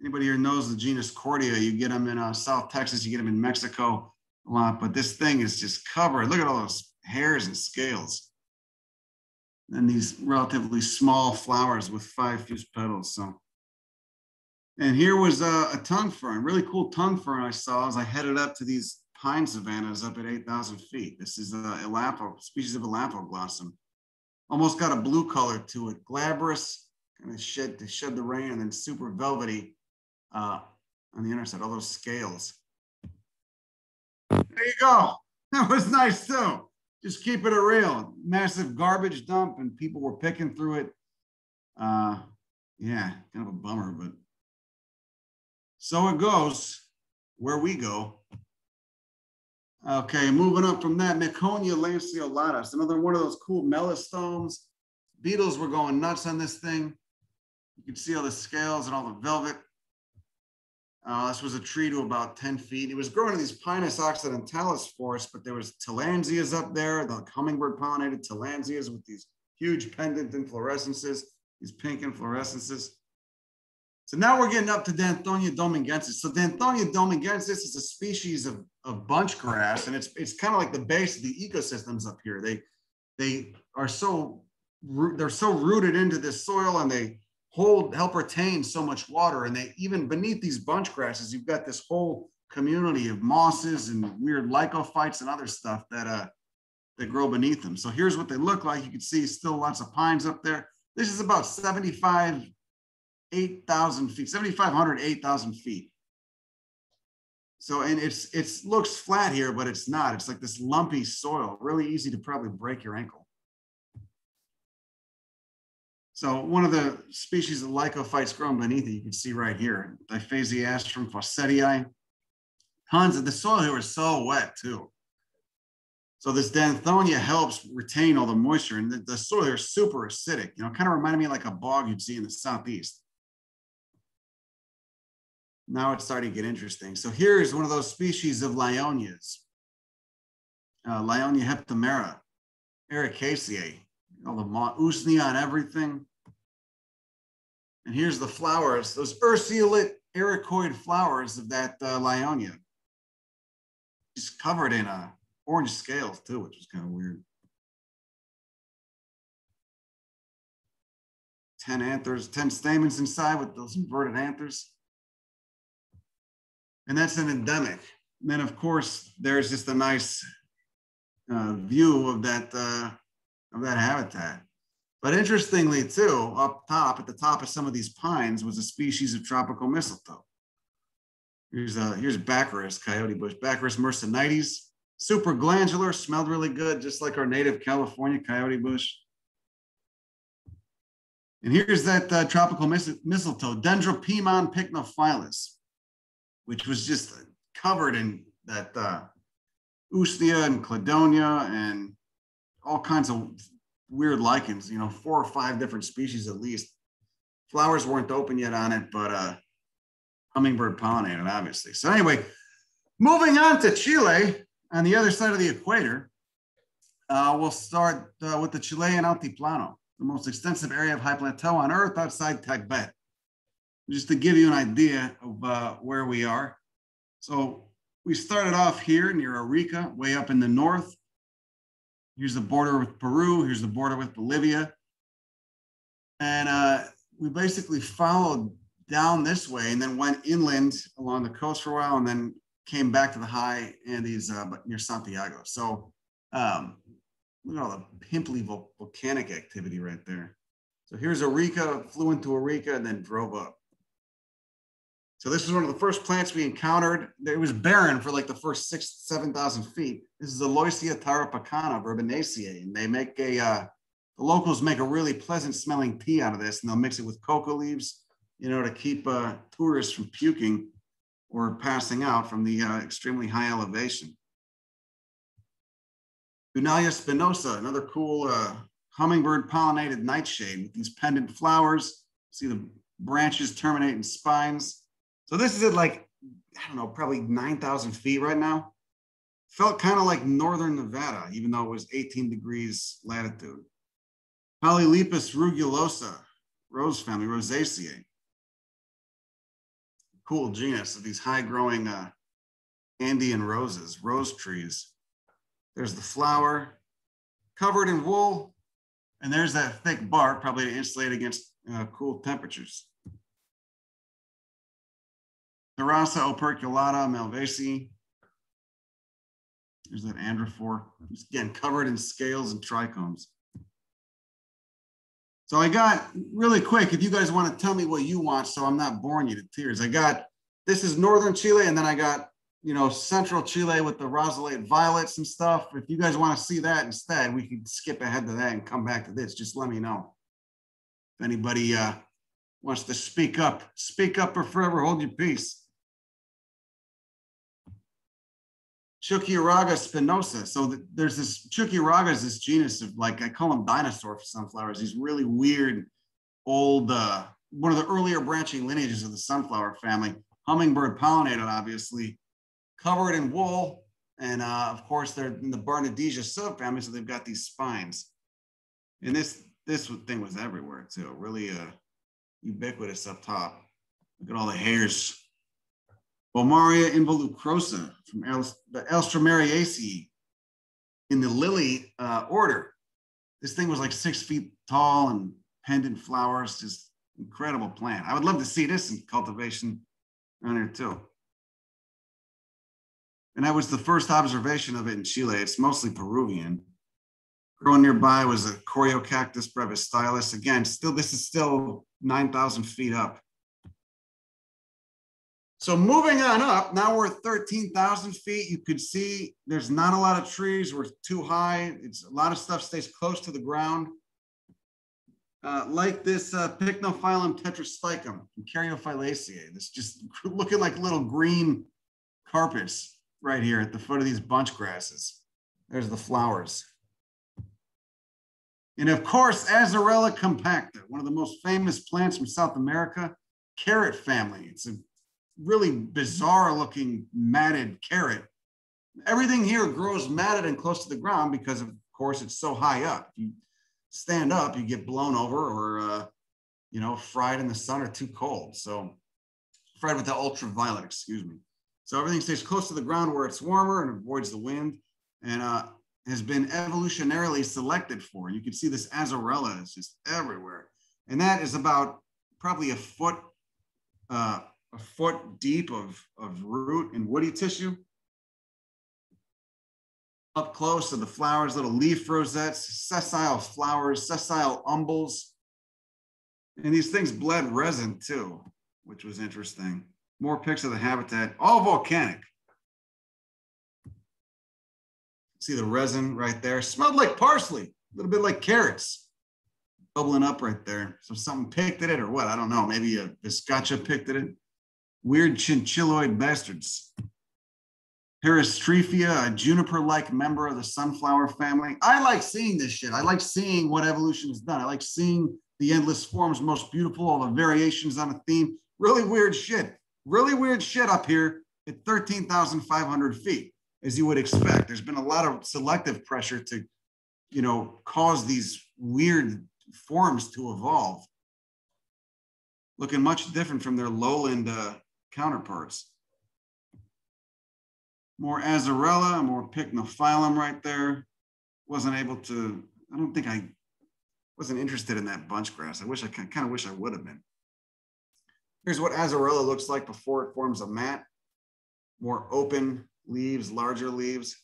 anybody here knows the genus Cordia. You get them in uh, South Texas, you get them in Mexico. a lot, but this thing is just covered. Look at all those hairs and scales. And these relatively small flowers with five fused petals. So, and here was a, a tongue fern, really cool tongue fern I saw as I headed up to these pine savannas up at 8,000 feet. This is a elapo, species of Elaphoglossum. Almost got a blue color to it, glabrous, kind of shed to shed the rain, and then super velvety uh, on the inner side, all those scales. There you go. [LAUGHS] That was nice too. Just keep it a real. Massive garbage dump, and people were picking through it. Uh, yeah, kind of a bummer, but so it goes where we go. Okay, moving up from that, Miconia lanceolatus, another one of those cool melastomes. Beetles were going nuts on this thing. You can see all the scales and all the velvet. Uh, this was a tree to about 10 feet. It was growing in these Pinus occidentalis forests, but there was tillandsias up there, the hummingbird pollinated tillandsias with these huge pendant inflorescences, these pink inflorescences. So now we're getting up to Danthonia domingensis. So Danthonia domingensis is a species of, of bunch grass, and it's it's kind of like the base of the ecosystems up here. They they are so they're so rooted into this soil, and they hold help retain so much water. And they even beneath these bunch grasses, you've got this whole community of mosses and weird lycophytes and other stuff that uh that grow beneath them. So here's what they look like. You can see still lots of pines up there. This is about 75 8,000 feet, 7,500, 8,000 feet. So, and it's, it's looks flat here, but it's not. It's like this lumpy soil, really easy to probably break your ankle. So one of the species of lycophytes growing beneath it, you can see right here, Diphasiastrum fawcettii. Tons of the soil here is so wet too. So this Danthonia helps retain all the moisture and the, the soil here is super acidic, you know, kind of reminded me like a bog you'd see in the Southeast now it's starting to get interesting. So here's one of those species of Lyonias, uh, Lyonia heptamera, ericaceae, all the usnea on everything. And here's the flowers, those urceolate ericoid flowers of that uh, Lyonia. Covered in uh, orange scales too, which is kind of weird. 10 anthers, 10 stamens inside with those inverted anthers and that's an endemic. And then, of course, there's just a nice uh, view of that uh, of that habitat. But interestingly, too, up top at the top of some of these pines was a species of tropical mistletoe. Here's uh, here's Baccharis coyote bush, Baccharis myrsinites, super glandular, smelled really good, just like our native California coyote bush. And here's that uh, tropical mistletoe, Dendropemon pycnophyllus which was just covered in that uh, Usnea and Cladonia and all kinds of weird lichens, you know, four or five different species at least. Flowers weren't open yet on it, but uh, hummingbird pollinated, obviously. So anyway, moving on to Chile on the other side of the equator, uh, we'll start uh, with the Chilean Altiplano, the most extensive area of high plateau on Earth outside Tibet just to give you an idea of uh, where we are. So we started off here near Arica, way up in the north. Here's the border with Peru. Here's the border with Bolivia. And uh, we basically followed down this way and then went inland along the coast for a while and then came back to the high Andes uh, near Santiago. So um, look at all the pimply volcanic activity right there. So here's Arica, flew into Arica and then drove up. So this is one of the first plants we encountered. It was barren for like the first six, 7,000 feet. This is Aloysia tarapacana verbenaceae. And they make a, uh, the locals make a really pleasant smelling tea out of this and they'll mix it with coca leaves, you know, to keep uh, tourists from puking or passing out from the uh, extremely high elevation. Dunalia spinosa, another cool uh, hummingbird pollinated nightshade with these pendant flowers. See the branches terminate in spines. So this is at like, I don't know, probably 9,000 feet right now. Felt kind of like northern Nevada, even though it was 18 degrees latitude. Polylepis rugulosa, rose family, Rosaceae. Cool genus of these high growing uh, Andean roses, rose trees. There's the flower covered in wool. And there's that thick bark, probably to insulate against uh, cool temperatures. Tarasa operculata malvaceae. There's that androphore. It's again covered in scales and trichomes. So I got really quick, if you guys want to tell me what you want, so I'm not boring you to tears. I got, this is Northern Chile, and then I got, you know, Central Chile with the rosulate violets and stuff. If you guys want to see that instead, we could skip ahead to that and come back to this. Just let me know. If anybody uh, wants to speak up, speak up or forever hold your peace. Chuquiraga spinosa. So th- there's this Chuquiraga is this genus of like I call them dinosaur sunflowers. These really weird, old, uh, one of the earlier branching lineages of the sunflower family. Hummingbird pollinated, obviously, covered in wool, and uh, of course they're in the Barnadesia subfamily, so they've got these spines. And this this thing was everywhere too, really uh, ubiquitous up top. Look at all the hairs Bomarea involucrosa from the Alströmeriaceae in the lily uh, order. This thing was like six feet tall and pendant flowers, just incredible plant. I would love to see this in cultivation around here too. And that was the first observation of it in Chile. It's mostly Peruvian. Growing nearby was a Corryocactus brevistylis. Again, still, this is still 9,000 feet up. So moving on up, now we're at 13,000 feet. You could see there's not a lot of trees. We're too high. It's a lot of stuff stays close to the ground. Uh, like this uh, Pycnophyllum tetrastichum from Caryophyllaceae. This just [LAUGHS] looking like little green carpets right here at the foot of these bunch grasses. There's the flowers. And of course, Azorella compacta, one of the most famous plants from South America, carrot family. It's a really bizarre looking matted carrot. Everything here grows matted and close to the ground because of course it's so high up. You stand up, you get blown over or, uh, you know, fried in the sun or too cold. So fried with the ultraviolet, excuse me. So everything stays close to the ground where it's warmer and avoids the wind and uh, has been evolutionarily selected for. You can see this azorella is just everywhere. And that is about probably a foot uh, a foot deep of, of root and woody tissue. Up close are the flowers, little leaf rosettes, sessile flowers, sessile umbels. And these things bled resin too, which was interesting. More pics of the habitat, all volcanic. See the resin right there. Smelled like parsley, a little bit like carrots bubbling up right there. So something picked at it or what? I don't know. Maybe a viscacha picked at it weird chinchilloid bastards. Parastrephia, a juniper-like member of the sunflower family. I like seeing this shit. I like seeing what evolution has done. I like seeing the endless forms, most beautiful, all the variations on a theme. Really weird shit. Really weird shit up here at 13,500 feet, as you would expect. There's been a lot of selective pressure to, you know, cause these weird forms to evolve. Looking much different from their lowland uh, counterparts. More Azorella, more Pycnophyllum right there. Wasn't able to, I don't think I wasn't interested in that bunch grass. I wish I kind of wish I would have been. Here's what Azorella looks like before it forms a mat. More open leaves, larger leaves.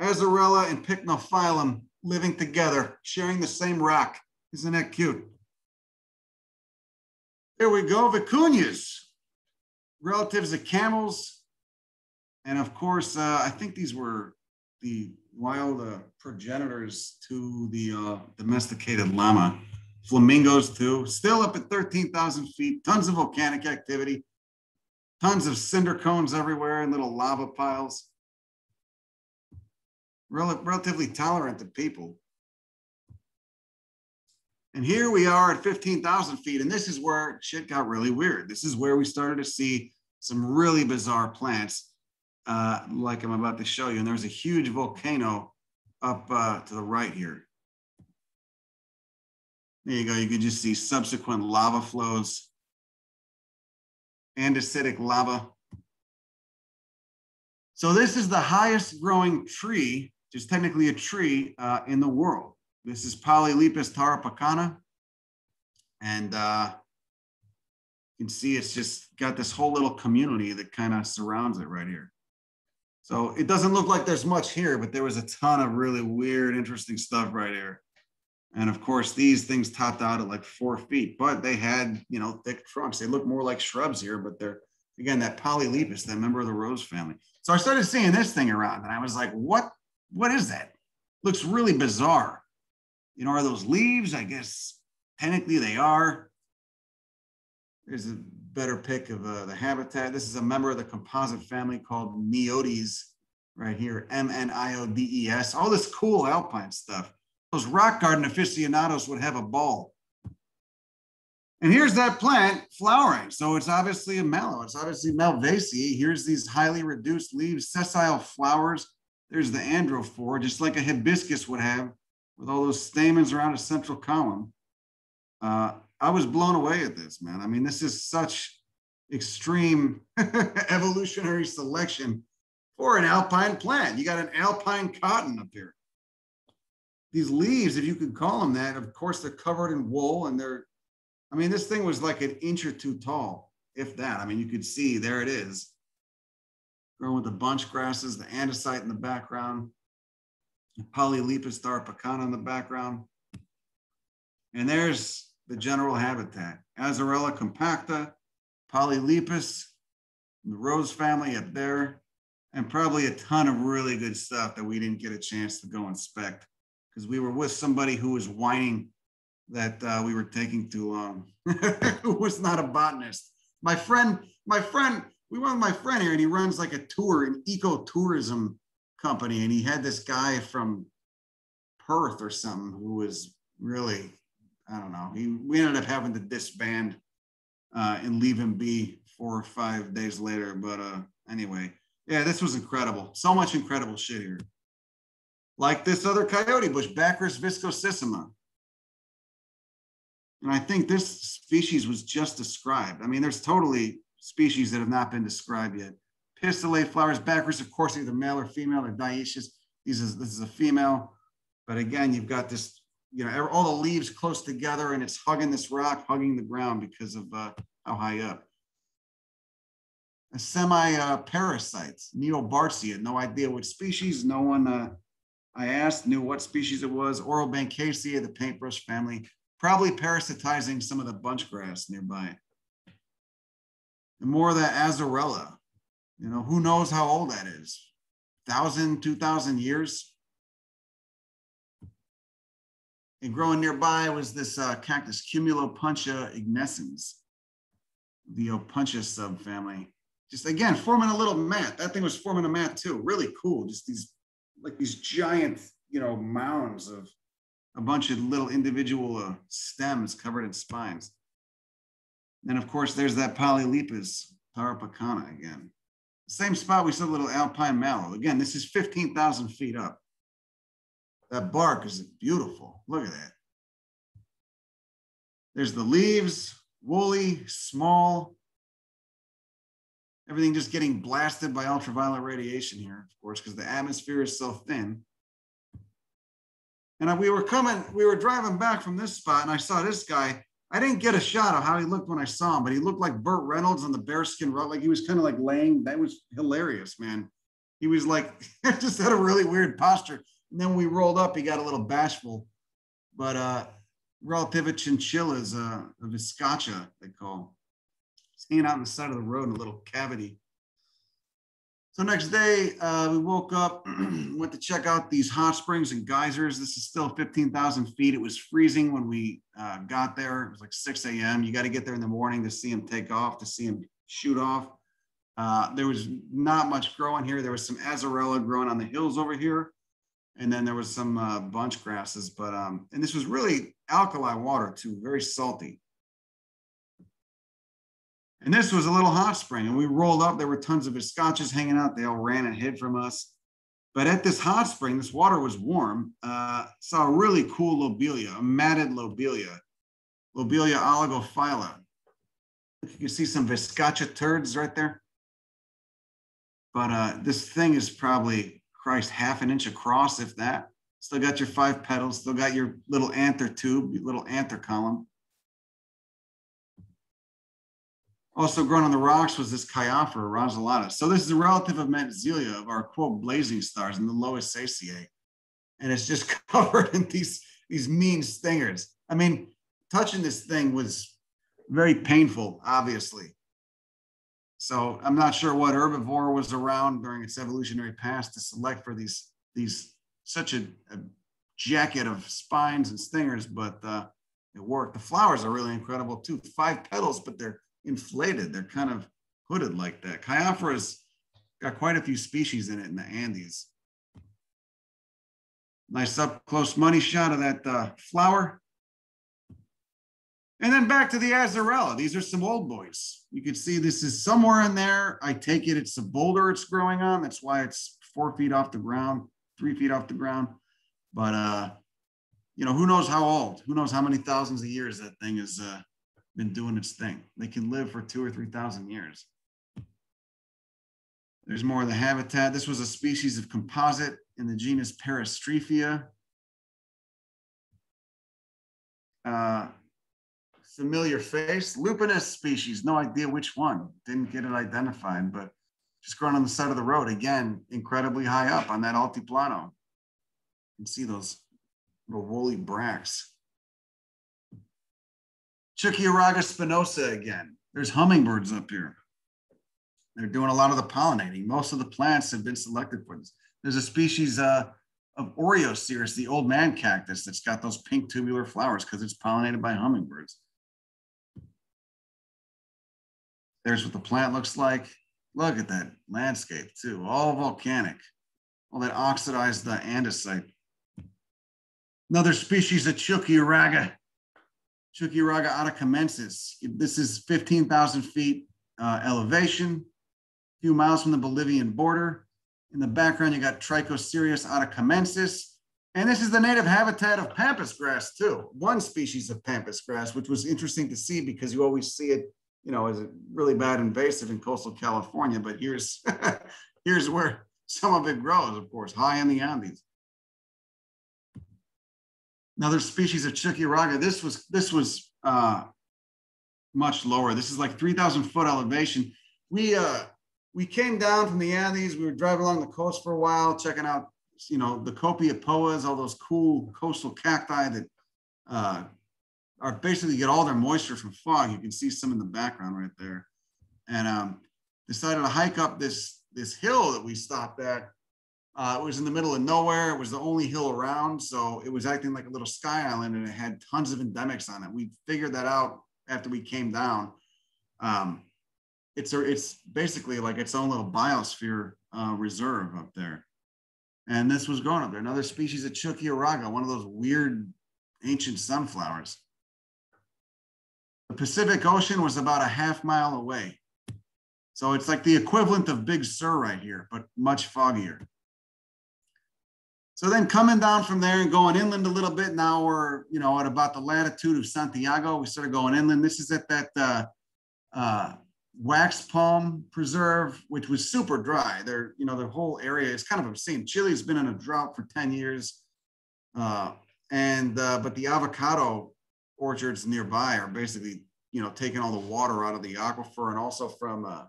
Azorella and Pycnophyllum living together, sharing the same rock. Isn't that cute? There we go, vicunias relatives of camels. And of course, uh, I think these were the wild uh, progenitors to the uh, domesticated llama. Flamingos too, still up at 13,000 feet, tons of volcanic activity, tons of cinder cones everywhere and little lava piles. Rel relatively tolerant to people. And here we are at 15,000 feet, and this is where shit got really weird. This is where we started to see some really bizarre plants, uh, like I'm about to show you. And there's a huge volcano up uh, to the right here. There you go. You can just see subsequent lava flows, andesitic lava. So this is the highest growing tree, just technically a tree uh, in the world. This is Polylepis tarapacana. And uh, you can see it's just got this whole little community that kind of surrounds it right here. So it doesn't look like there's much here, but there was a ton of really weird, interesting stuff right here. And of course, these things topped out at like four feet, but they had, you know, thick trunks. They look more like shrubs here, but they're, again, that polylepis, that member of the rose family. So I started seeing this thing around and I was like, what, what is that? Looks really bizarre. You know, are those leaves? I guess technically they are. There's a better pic of uh, the habitat. This is a member of the composite family called Mniodes right here, M-N-I-O-D-E-S. All this cool alpine stuff. Those rock garden aficionados would have a ball. And here's that plant flowering. So it's obviously a mallow. It's obviously Malvaceae. Here's these highly reduced leaves, sessile flowers. There's the androphore, just like a hibiscus would have with all those stamens around a central column. Uh, I was blown away at this, man. I mean, this is such extreme [LAUGHS] evolutionary selection for an alpine plant. You got an alpine cotton up here. These leaves, if you could call them that, of course, they're covered in wool and they're, I mean, this thing was like an inch or two tall, if that. I mean, you could see there it is, growing with the bunch grasses, the andesite in the background, Polylepis tarapacana in the background. And there's the general habitat. Azorella compacta, Polylepis, the rose family up there, and probably a ton of really good stuff that we didn't get a chance to go inspect because we were with somebody who was whining that uh, we were taking too long, [LAUGHS] who was not a botanist. My friend, my friend, we went with my friend here and he runs like a tour, an ecotourism company. And he had this guy from Perth or something who was really I don't know. He, we ended up having to disband uh, and leave him be four or five days later. But uh, anyway, yeah, this was incredible. So much incredible shit here. Like this other coyote bush, Baccharis viscosissima. And I think this species was just described. I mean, there's totally species that have not been described yet. Pistillate flowers, Baccharis, of course, either male or female. They're dioecious. These is, this is a female. But again, you've got this you know, all the leaves close together and it's hugging this rock, hugging the ground because of uh, how high up. A semi-parasites, uh, Neobartsia, no idea what species. No one uh, I asked knew what species it was. Orobanchaceae, the paintbrush family, probably parasitizing some of the bunch grass nearby. And more of that Azorella, you know, who knows how old that is? Thousand, two thousand years? And growing nearby was this uh, cactus, Cumulopuntia ignescens, the Opuntia subfamily. Just again, forming a little mat. That thing was forming a mat too. Really cool. Just these, like these giant, you know, mounds of a bunch of little individual uh, stems covered in spines. And of course, there's that Polylepis tarapacana again. Same spot we saw little alpine mallow. Again, this is 15,000 feet up. That bark is beautiful. Look at that. There's the leaves, woolly, small. Everything just getting blasted by ultraviolet radiation here, of course, because the atmosphere is so thin. And we were coming, we were driving back from this spot, and I saw this guy. I didn't get a shot of how he looked when I saw him, but he looked like Burt Reynolds on the bearskin rug. Like he was kind of like laying. That was hilarious, man. He was like, [LAUGHS] just had a really weird posture. And then we rolled up, he got a little bashful. But uh, relative chinchillas, uh, a viscacha, they call. It's hanging out on the side of the road in a little cavity. So next day, uh, we woke up, [CLEARS THROAT] went to check out these hot springs and geysers. This is still 15,000 feet. It was freezing when we uh, got there. It was like 6 a.m. You got to get there in the morning to see them take off, to see them shoot off. Uh, there was not much growing here. There was some azorella growing on the hills over here and then there was some uh, bunch grasses, but um, and this was really alkali water too, very salty. And this was a little hot spring, and we rolled up. There were tons of viscachas hanging out. They all ran and hid from us. But at this hot spring, this water was warm. Uh, saw a really cool lobelia, a matted lobelia, lobelia oligophylla. You can see some viscacha turds right there. But uh, this thing is probably, Christ, half an inch across, if that. Still got your five petals, still got your little anther tube, your little anther column. Also grown on the rocks was this Caiophora rosulatus. So this is a relative of Mentzelia of our quote blazing stars in the Loasaceae. And it's just [LAUGHS] covered in these, these mean stingers. I mean, touching this thing was very painful, obviously. So I'm not sure what herbivore was around during its evolutionary past to select for these, these such a, a jacket of spines and stingers, but uh, it worked. The flowers are really incredible too. Five petals, but they're inflated. They're kind of hooded like that. Caiophora's got quite a few species in it in the Andes. Nice up close money shot of that uh, flower. And then back to the Azorella. These are some old boys. You can see this is somewhere in there. I take it it's a boulder it's growing on. That's why it's four feet off the ground, three feet off the ground. But, uh, you know, who knows how old? Who knows how many thousands of years that thing has uh, been doing its thing. They can live for two or 3,000 years. There's more of the habitat. This was a species of composite in the genus Parastrephia. Uh, familiar face, lupinus species, no idea which one, didn't get it identified, but just growing on the side of the road, again, incredibly high up on that altiplano. You can see those little woolly bracts. Chuquiraga spinosa again. There's hummingbirds up here. They're doing a lot of the pollinating. Most of the plants have been selected for this. There's a species uh, of Oreocereus, the old man cactus, that's got those pink tubular flowers because it's pollinated by hummingbirds. There's what the plant looks like. Look at that landscape too, all volcanic, all that oxidized the andesite. Another species of Chuquiraga Chuquiraga atacamensis. This is 15,000 feet uh, elevation, a few miles from the Bolivian border. In the background, you got Trichocereus atacamensis. And this is the native habitat of pampas grass too. One species of pampas grass, which was interesting to see because you always see it, you know, is really bad invasive in coastal California. But here's, [LAUGHS] here's where some of it grows, of course, high in the Andes another species of Chuquiraga. This was this was uh, much lower. This is like 3,000 foot elevation. We uh, we came down from the Andes. We were driving along the coast for a while, checking out you know the copiapoas, all those cool coastal cacti that uh, are basically get all their moisture from fog. You can see some in the background right there, and um, decided to hike up this this hill that we stopped at uh, it was in the middle of nowhere. It was the only hill around. So it was acting like a little sky island and it had tons of endemics on it. We figured that out after we came down. Um, it's, a, it's basically like its own little biosphere uh, reserve up there. And this was growing up there. Another species of Chuquiraga, one of those weird ancient sunflowers. The Pacific Ocean was about a half mile away. So it's like the equivalent of Big Sur right here, but much foggier. So then coming down from there and going inland a little bit, now we're, you know, at about the latitude of Santiago. We started going inland. This is at that uh, uh, wax palm preserve, which was super dry. There, you know, the whole area is kind of obscene. Chile's been in a drought for 10 years. Uh, and, uh, but the avocado orchards nearby are basically, you know, taking all the water out of the aquifer and also from uh,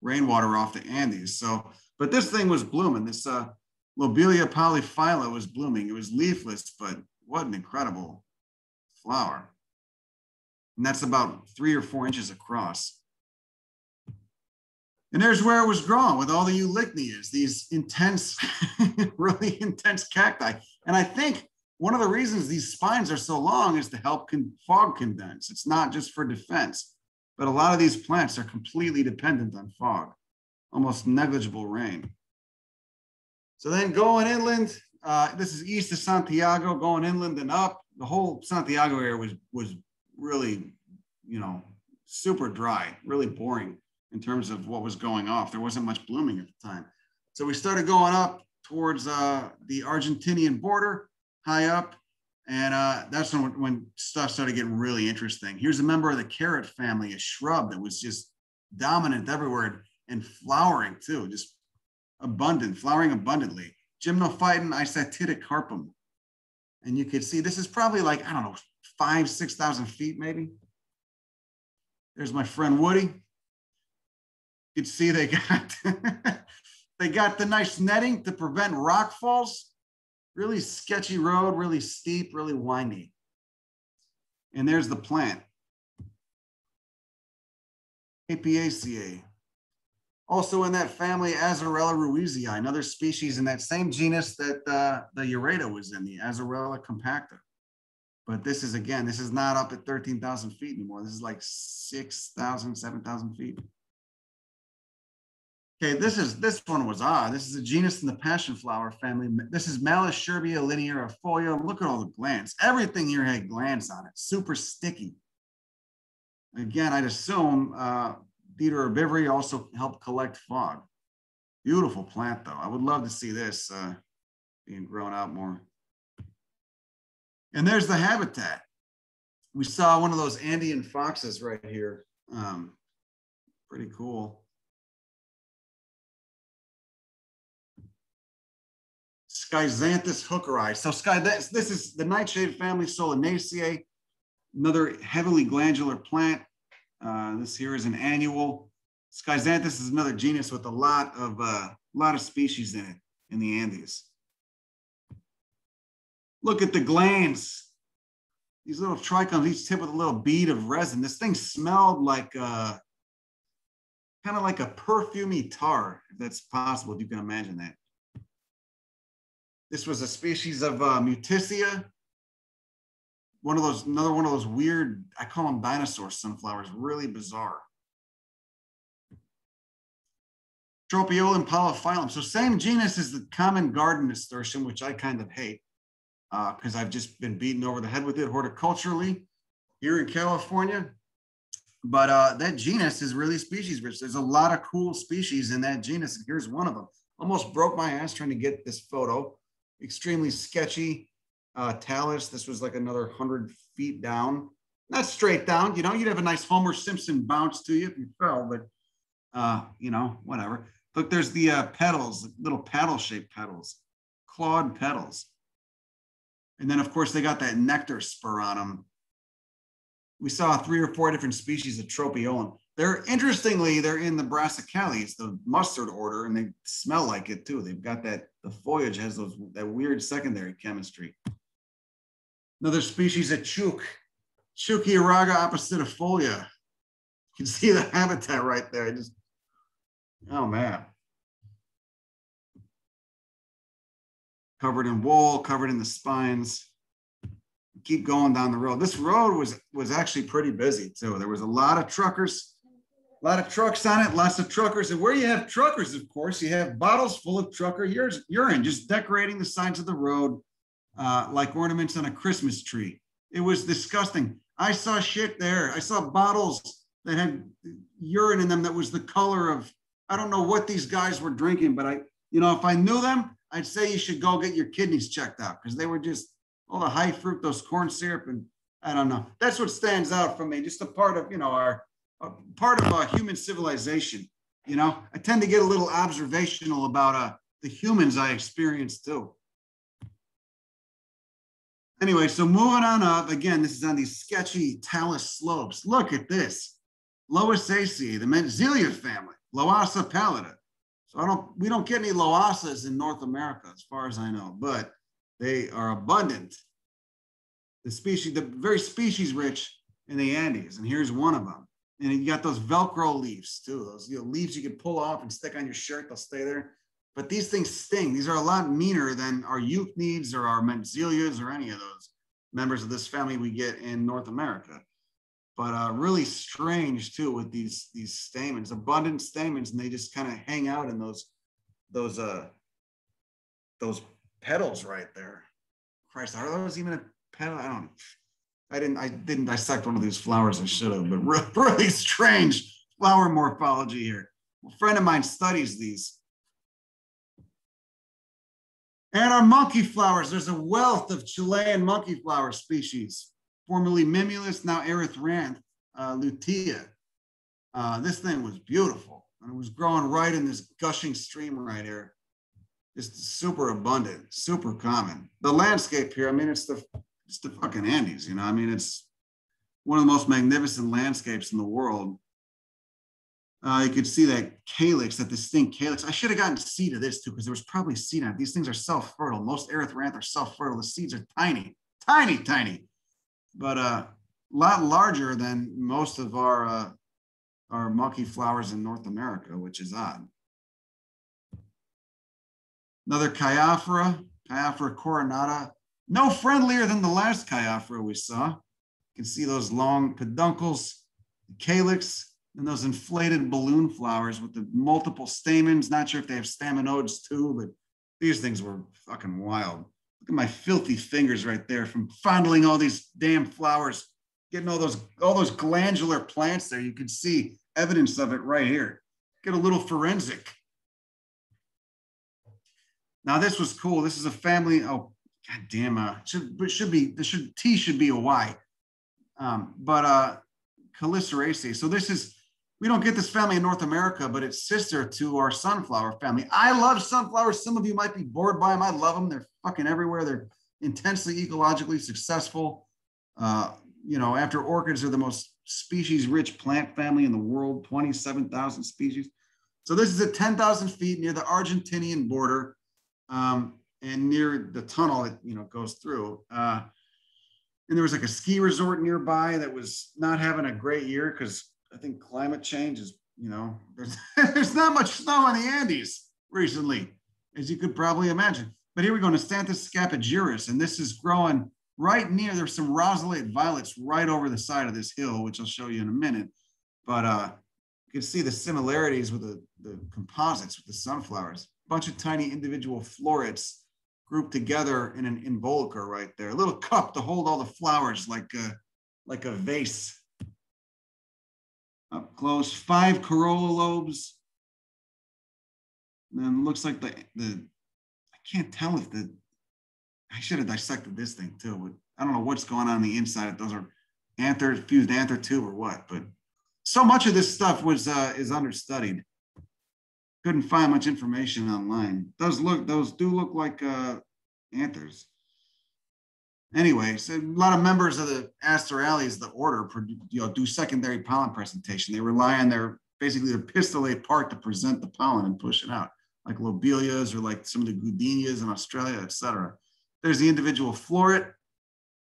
rainwater off the Andes. So, but this thing was blooming. This, uh, Lobelia polyphylla was blooming. It was leafless, but what an incredible flower. And that's about three or four inches across. And there's where it was growing with all the eulychnias, these intense, [LAUGHS] really intense cacti. And I think one of the reasons these spines are so long is to help con fog condense. It's not just for defense, but a lot of these plants are completely dependent on fog, almost negligible rain. So then going inland, uh, this is east of Santiago, going inland and up. The whole Santiago area was was really, you know, super dry, really boring in terms of what was going off. There wasn't much blooming at the time. So we started going up towards uh, the Argentinian border, high up, and uh, that's when, when stuff started getting really interesting. Here's a member of the carrot family, a shrub that was just dominant everywhere and flowering too, just abundant, flowering abundantly. Gymnophyton isatidicarpum. And you can see this is probably like, I don't know, five, 6,000 feet maybe. There's my friend Woody. You can see they got, [LAUGHS] they got the nice netting to prevent rock falls. Really sketchy road, really steep, really windy. And there's the plant. Apiaceae. Also in that family, Azorella ruizii, another species in that same genus that uh, the Yareta was in, the Azorella compacta. But this is, again, this is not up at 13,000 feet anymore. This is like 6,000, 7,000 feet. Okay, this is this one was odd. This is a genus in the passion flower family. This is Malesherbia linearifolia. Look at all the glands. Everything here had glands on it. Super sticky. Again, I'd assume uh, Dieter herbivory also helped collect fog. Beautiful plant, though. I would love to see this uh, being grown out more. And there's the habitat. We saw one of those Andean foxes right here. Um, pretty cool. Schizanthus hookeri. So sky, this, this is the nightshade family Solanaceae, another heavily glandular plant. Uh, this here is an annual. Schizanthus is another genus with a lot of uh, lot of species in it in the Andes. Look at the glands. These little trichomes, each tip with a little bead of resin. This thing smelled like uh, kind of like a perfumey tar, if that's possible, if you can imagine that. This was a species of uh, Mutisia. One of those, another one of those weird, I call them dinosaur sunflowers, really bizarre. Tropaeolum polyphyllum. So same genus as the common garden nasturtium, which I kind of hate because uh, I've just been beaten over the head with it horticulturally here in California. But uh, that genus is really species rich. There's a lot of cool species in that genus. And here's one of them. Almost broke my ass trying to get this photo extremely sketchy uh, talus. This was like another 100 feet down. Not straight down, you know, you'd have a nice Homer Simpson bounce to you if you fell, but, uh, you know, whatever. Look, there's the uh, petals, little paddle shaped petals, clawed petals. And then, of course, they got that nectar spur on them. We saw three or four different species of tropaeolum. They're interestingly, they're in the brassicales, the mustard order, and they smell like it too. They've got that, the foliage has those that weird secondary chemistry. Another species of chook, Chuquiraga oppositifolia. You can see the habitat right there. I just, oh man. Covered in wool, covered in the spines keep going down the road. This road was was actually pretty busy too. There was a lot of truckers a lot of trucks on it, lots of truckers. And where you have truckers, of course, you have bottles full of trucker urine just decorating the sides of the road uh, like ornaments on a Christmas tree. It was disgusting. I saw shit there. I saw bottles that had urine in them that was the color of, I don't know what these guys were drinking, but I, you know, if I knew them, I'd say you should go get your kidneys checked out because they were just all the high fructose corn syrup and I don't know. That's what stands out for me. Just a part of, you know, our part of uh, human civilization. You know, I tend to get a little observational about uh, the humans I experience too. Anyway, so moving on up, again, this is on these sketchy talus slopes. Look at this. Loasaceae, the Mentzelia family, Loasa pallida. So I don't, we don't get any Loasas in North America, as far as I know, but they are abundant. The species, the very species rich in the Andes, and here's one of them. And you got those Velcro leaves too. Those you know, leaves you can pull off and stick on your shirt. They'll stay there. But these things sting. These are a lot meaner than our Eucnids or our Mentzelias or any of those members of this family we get in North America. But uh, really strange too with these these stamens, abundant stamens, and they just kind of hang out in those those uh those petals right there. Christ, are those even a petal? I don't. I didn't I didn't dissect one of these flowers. I should have, but [LAUGHS] really strange flower morphology here. A friend of mine studies these. And our monkey flowers, there's a wealth of Chilean monkey flower species, formerly Mimulus, now Erythranthe uh, lutea. Uh, this thing was beautiful. And it was growing right in this gushing stream right here. Just super abundant, super common. The landscape here, I mean, it's the it's the fucking Andes, you know. I mean, it's one of the most magnificent landscapes in the world. Uh, you could see that calyx, that distinct calyx. I should have gotten seed of this too, because there was probably seed on it. These things are self-fertile. Most erythranthe are self-fertile. The seeds are tiny, tiny, tiny, but a uh, lot larger than most of our uh, our monkey flowers in North America, which is odd. Another Caiophora, Caiophora coronata, no friendlier than the last Caiophora we saw. You can see those long peduncles, the calyx, and those inflated balloon flowers with the multiple stamens. Not sure if they have staminodes too, but these things were fucking wild. Look at my filthy fingers right there from fondling all these damn flowers, getting all those all those glandular plants there. You can see evidence of it right here. Get a little forensic. Now this was cool. This is a family. Oh, god damn! Uh, should but should be this should T should be a Y. Um, but uh, Calyceraceae. So this is we don't get this family in North America, but it's sister to our sunflower family. I love sunflowers. Some of you might be bored by them. I love them. They're fucking everywhere. They're intensely ecologically successful. Uh, you know, after orchids are the most species rich plant family in the world, 27,000 species. So this is at 10,000 feet near the Argentinian border um, and near the tunnel that, you know, goes through. Uh, and there was like a ski resort nearby that was not having a great year because I think climate change is, you know, [LAUGHS] there's, there's not much snow on the Andes recently, as you could probably imagine. But here we go, Nastanthus scapigerus, and this is growing right near, there's some rosulate violets right over the side of this hill, which I'll show you in a minute. But uh, you can see the similarities with the, the composites with the sunflowers. Bunch of tiny individual florets grouped together in an involucre right there. A little cup to hold all the flowers like a, like a vase up close, five corolla lobes. And then looks like the, the, I can't tell if the, I should have dissected this thing too, but I don't know what's going on, on the inside. If those are anther, fused anther tube or what, but so much of this stuff was, uh, is understudied. Couldn't find much information online. Those look, those do look like uh, anthers anyway, so a lot of members of the Asterales, the order, you know, do secondary pollen presentation. They rely on their basically their pistillate part to present the pollen and push it out, like lobelias or like some of the goodenias in Australia, etc. There's the individual floret.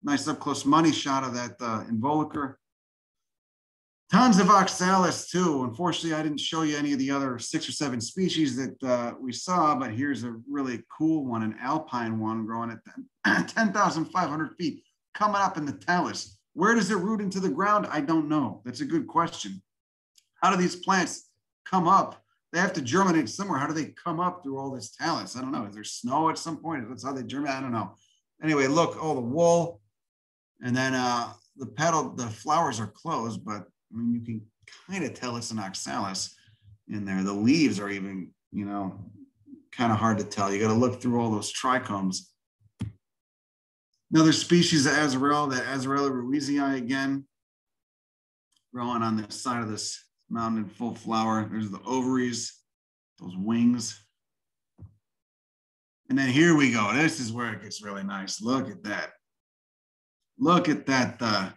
Nice up close money shot of that uh, involucre. Tons of oxalis too. Unfortunately, I didn't show you any of the other six or seven species that uh, we saw, but here's a really cool one, an alpine one growing at [CLEARS THROAT] 10,500 feet, coming up in the talus. Where does it root into the ground? I don't know. That's a good question. How do these plants come up? They have to germinate somewhere. How do they come up through all this talus? I don't know. Is there snow at some point? That's how they germinate. I don't know. Anyway, look, oh, the wool. And then uh, the petal, the flowers are closed, but I mean, you can kind of tell it's an oxalis in there. The leaves are even, you know, kind of hard to tell. You got to look through all those trichomes. Another species of Azorella, that Azorella ruizii again, growing on the side of this mountain in full flower. There's the ovaries, those wings. And then here we go. This is where it gets really nice. Look at that. Look at that uh,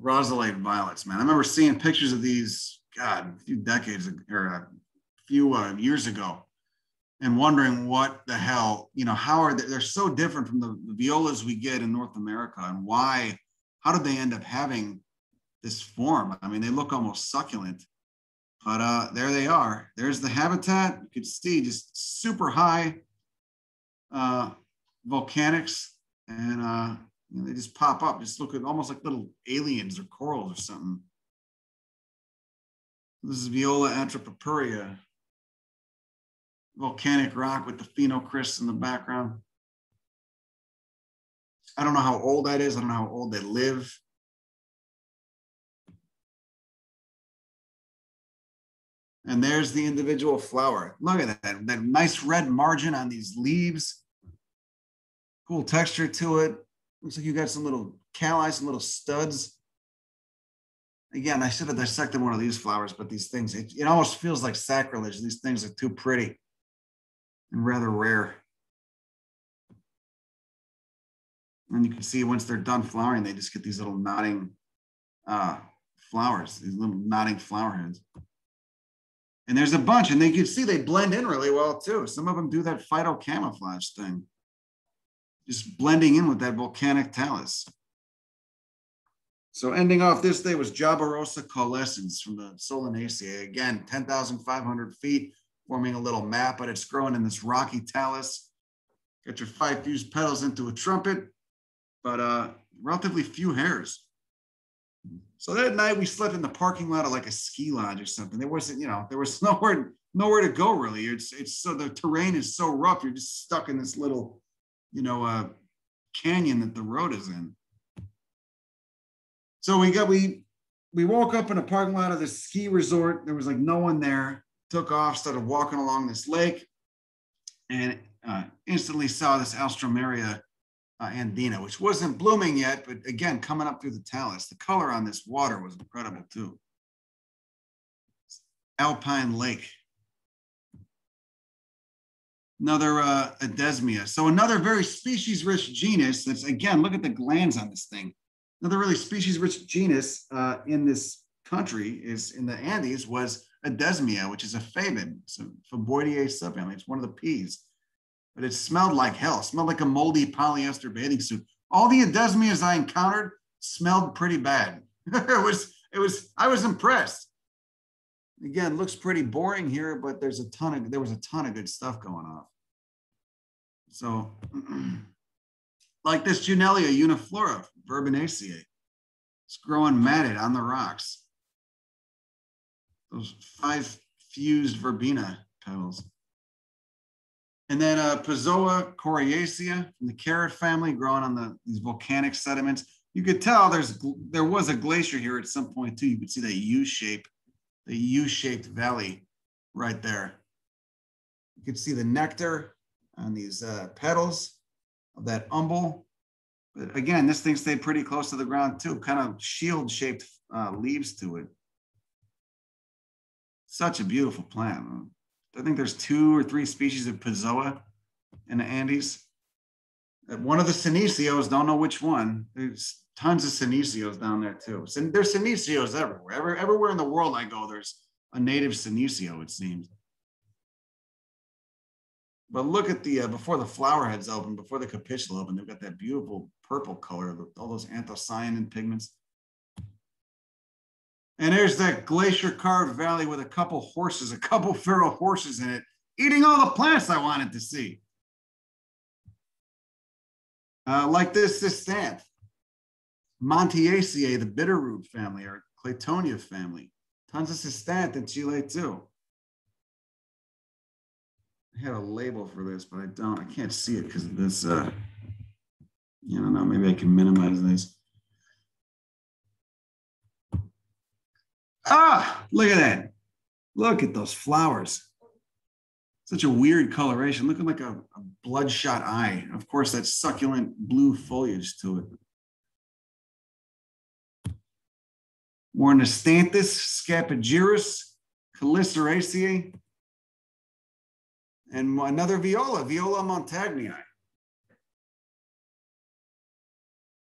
rosulate violets, man. I remember seeing pictures of these, God, a few decades or a few uh, years ago, and wondering what the hell, you know, how are they? They're so different from the, the violas we get in North America, and why? How did they end up having this form? I mean, they look almost succulent, but uh, there they are. There's the habitat. You could see just super high uh, volcanics, and uh, you know, they just pop up, just look at almost like little aliens or corals or something. This is Viola atropurpurea, volcanic rock with the phenocrysts in the background. I don't know how old that is. I don't know how old they live. And there's the individual flower. Look at that, that nice red margin on these leaves. Cool texture to it. Looks like you got some little calli, some little studs. again, I should have dissected one of these flowers, but these things, it, it almost feels like sacrilege. These things are too pretty and rather rare. And you can see once they're done flowering, they just get these little nodding uh, flowers, these little nodding flower heads. And there's a bunch, and they can see they blend in really well too. Some of them do that phyto camouflage thing, just blending in with that volcanic talus. So ending off this day was Jaborosa caulescens from the Solanaceae. Again, 10,500 feet, forming a little map, but it's growing in this rocky talus. Get your five fused petals into a trumpet, but uh, relatively few hairs. So that night we slept in the parking lot of like a ski lodge or something. There wasn't, you know, there was [LAUGHS] nowhere nowhere to go really. It's it's so the terrain is so rough. You're just stuck in this little, you know, a canyon that the road is in. So we got we we woke up in a parking lot of this ski resort. There was like no one there. Took off, started walking along this lake, and uh, instantly saw this Alstroemeria uh, andina, which wasn't blooming yet, but again, coming up through the talus. The color on this water was incredible too. Alpine Lake. Another uh, Adesmia. So another very species-rich genus that's, again, look at the glands on this thing. Another really species-rich genus uh, in this country is in the Andes was Adesmia, which is a fabid. It's a subfamily. It's one of the peas but it smelled like hell. Smelled like a moldy polyester bathing suit. All the Adesmias I encountered smelled pretty bad. [LAUGHS] it was, it was, I was impressed. Again, looks pretty boring here, but there's a ton of, there was a ton of good stuff going on. So, [CLEARS THROAT] like this Junellia uniflora, Verbenaceae. It's growing matted on the rocks. Those five fused verbena petals. And then uh, Pozoa coriacea from the carrot family growing on the, these volcanic sediments. You could tell there's there was a glacier here at some point too. You could see that U shape, the U-shaped valley right there. You can see the nectar on these uh, petals of that umbel. But again, this thing stayed pretty close to the ground too, kind of shield-shaped uh, leaves to it. Such a beautiful plant. I think there's two or three species of Pozoa in the Andes. One of the Senecios, don't know which one tons of Senecios down there too. And there's Senecios everywhere. Every, everywhere in the world I go, there's a native Senecio, it seems. But look at the, uh, before the flower heads open, before the capitula open, they've got that beautiful purple color, all those anthocyanin pigments. And there's that glacier carved valley with a couple horses, a couple [LAUGHS] feral horses in it, eating all the plants I wanted to see. Uh, like this, this stand. Montiaceae, the bitterroot family, or Claytonia family. Tons of Cistanthe in Chile too. I had a label for this, but I don't. I can't see it because of this. Uh, you don't know. Maybe I can minimize this. Ah, look at that. Look at those flowers. Such a weird coloration, looking like a, a bloodshot eye. Of course, that succulent blue foliage to it. Ornithanthus scapigerus, Calyceraceae, and another viola, Viola montagnii.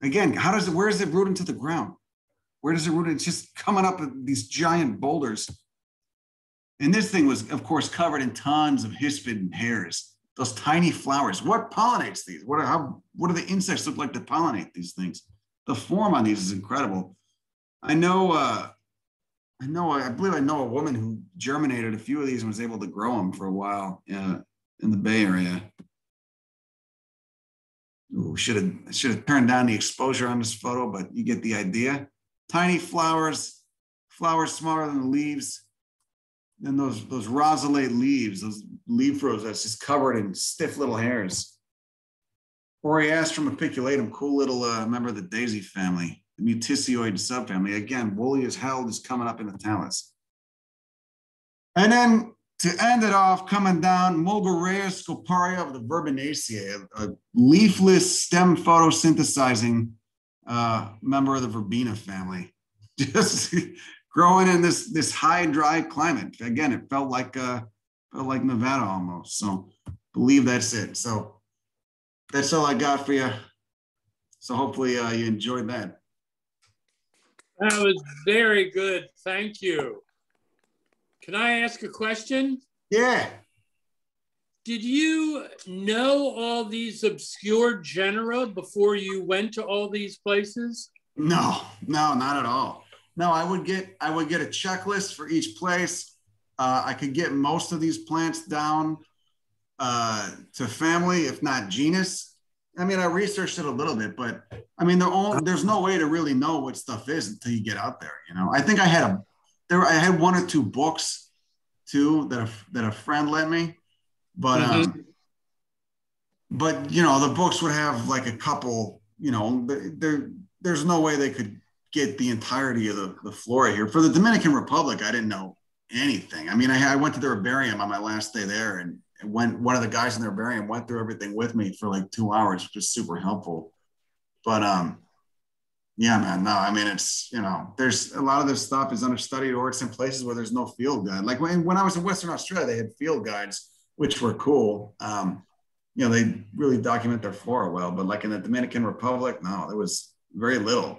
Again, how does it, where is it root into the ground? Where does it root? It's just coming up with these giant boulders. And this thing was, of course, covered in tons of hispid hairs, those tiny flowers. What pollinates these? What are, how, what do the insects look like to pollinate these things? The form on these is incredible. I know, uh, I know, I believe I know a woman who germinated a few of these and was able to grow them for a while uh, in the Bay Area. Ooh, should have should have turned down the exposure on this photo, but you get the idea tiny flowers, flowers smaller than the leaves. Then those, those rosulate leaves, those leaf rows that's just covered in stiff little hairs. Oriastrum apiculatum, cool little uh, member of the daisy family, mutisioid subfamily. Again, woolly as hell is coming up in the talus. And then to end it off, coming down, Mulguraea scoparia of the Verbenaceae, a, a leafless stem photosynthesizing uh, member of the verbena family. [LAUGHS] just growing in this this high dry climate. Again, it felt like uh felt like Nevada almost. So believe that's it. So that's all I got for you. So hopefully uh, you enjoyed that. That was very good. Thank you. Can I ask a question? Yeah. Did you know all these obscure genera before you went to all these places? No, no, not at all. No, I would get I would get a checklist for each place. Uh, I could get most of these plants down uh, to family, if not genus. I mean, I researched it a little bit, but I mean, only, there's no way to really know what stuff is until you get out there. You know, I think I had a there I had one or two books too that a, that a friend lent me, but mm-hmm. um, but you know, the books would have like a couple. You know, there there's no way they could get the entirety of the, the flora here. For the Dominican Republic, I didn't know anything. I mean, I, I went to the herbarium on my last day there, and went one of the guys in the herbarium went through everything with me for like two hours, which was super helpful. But um, yeah, man, no, I mean it's you know, there's a lot of this stuff is understudied or it's in places where there's no field guide. Like when when I was in Western Australia, they had field guides, which were cool. Um, you know, they really document their flora well, but like in the Dominican Republic, no, there was very little.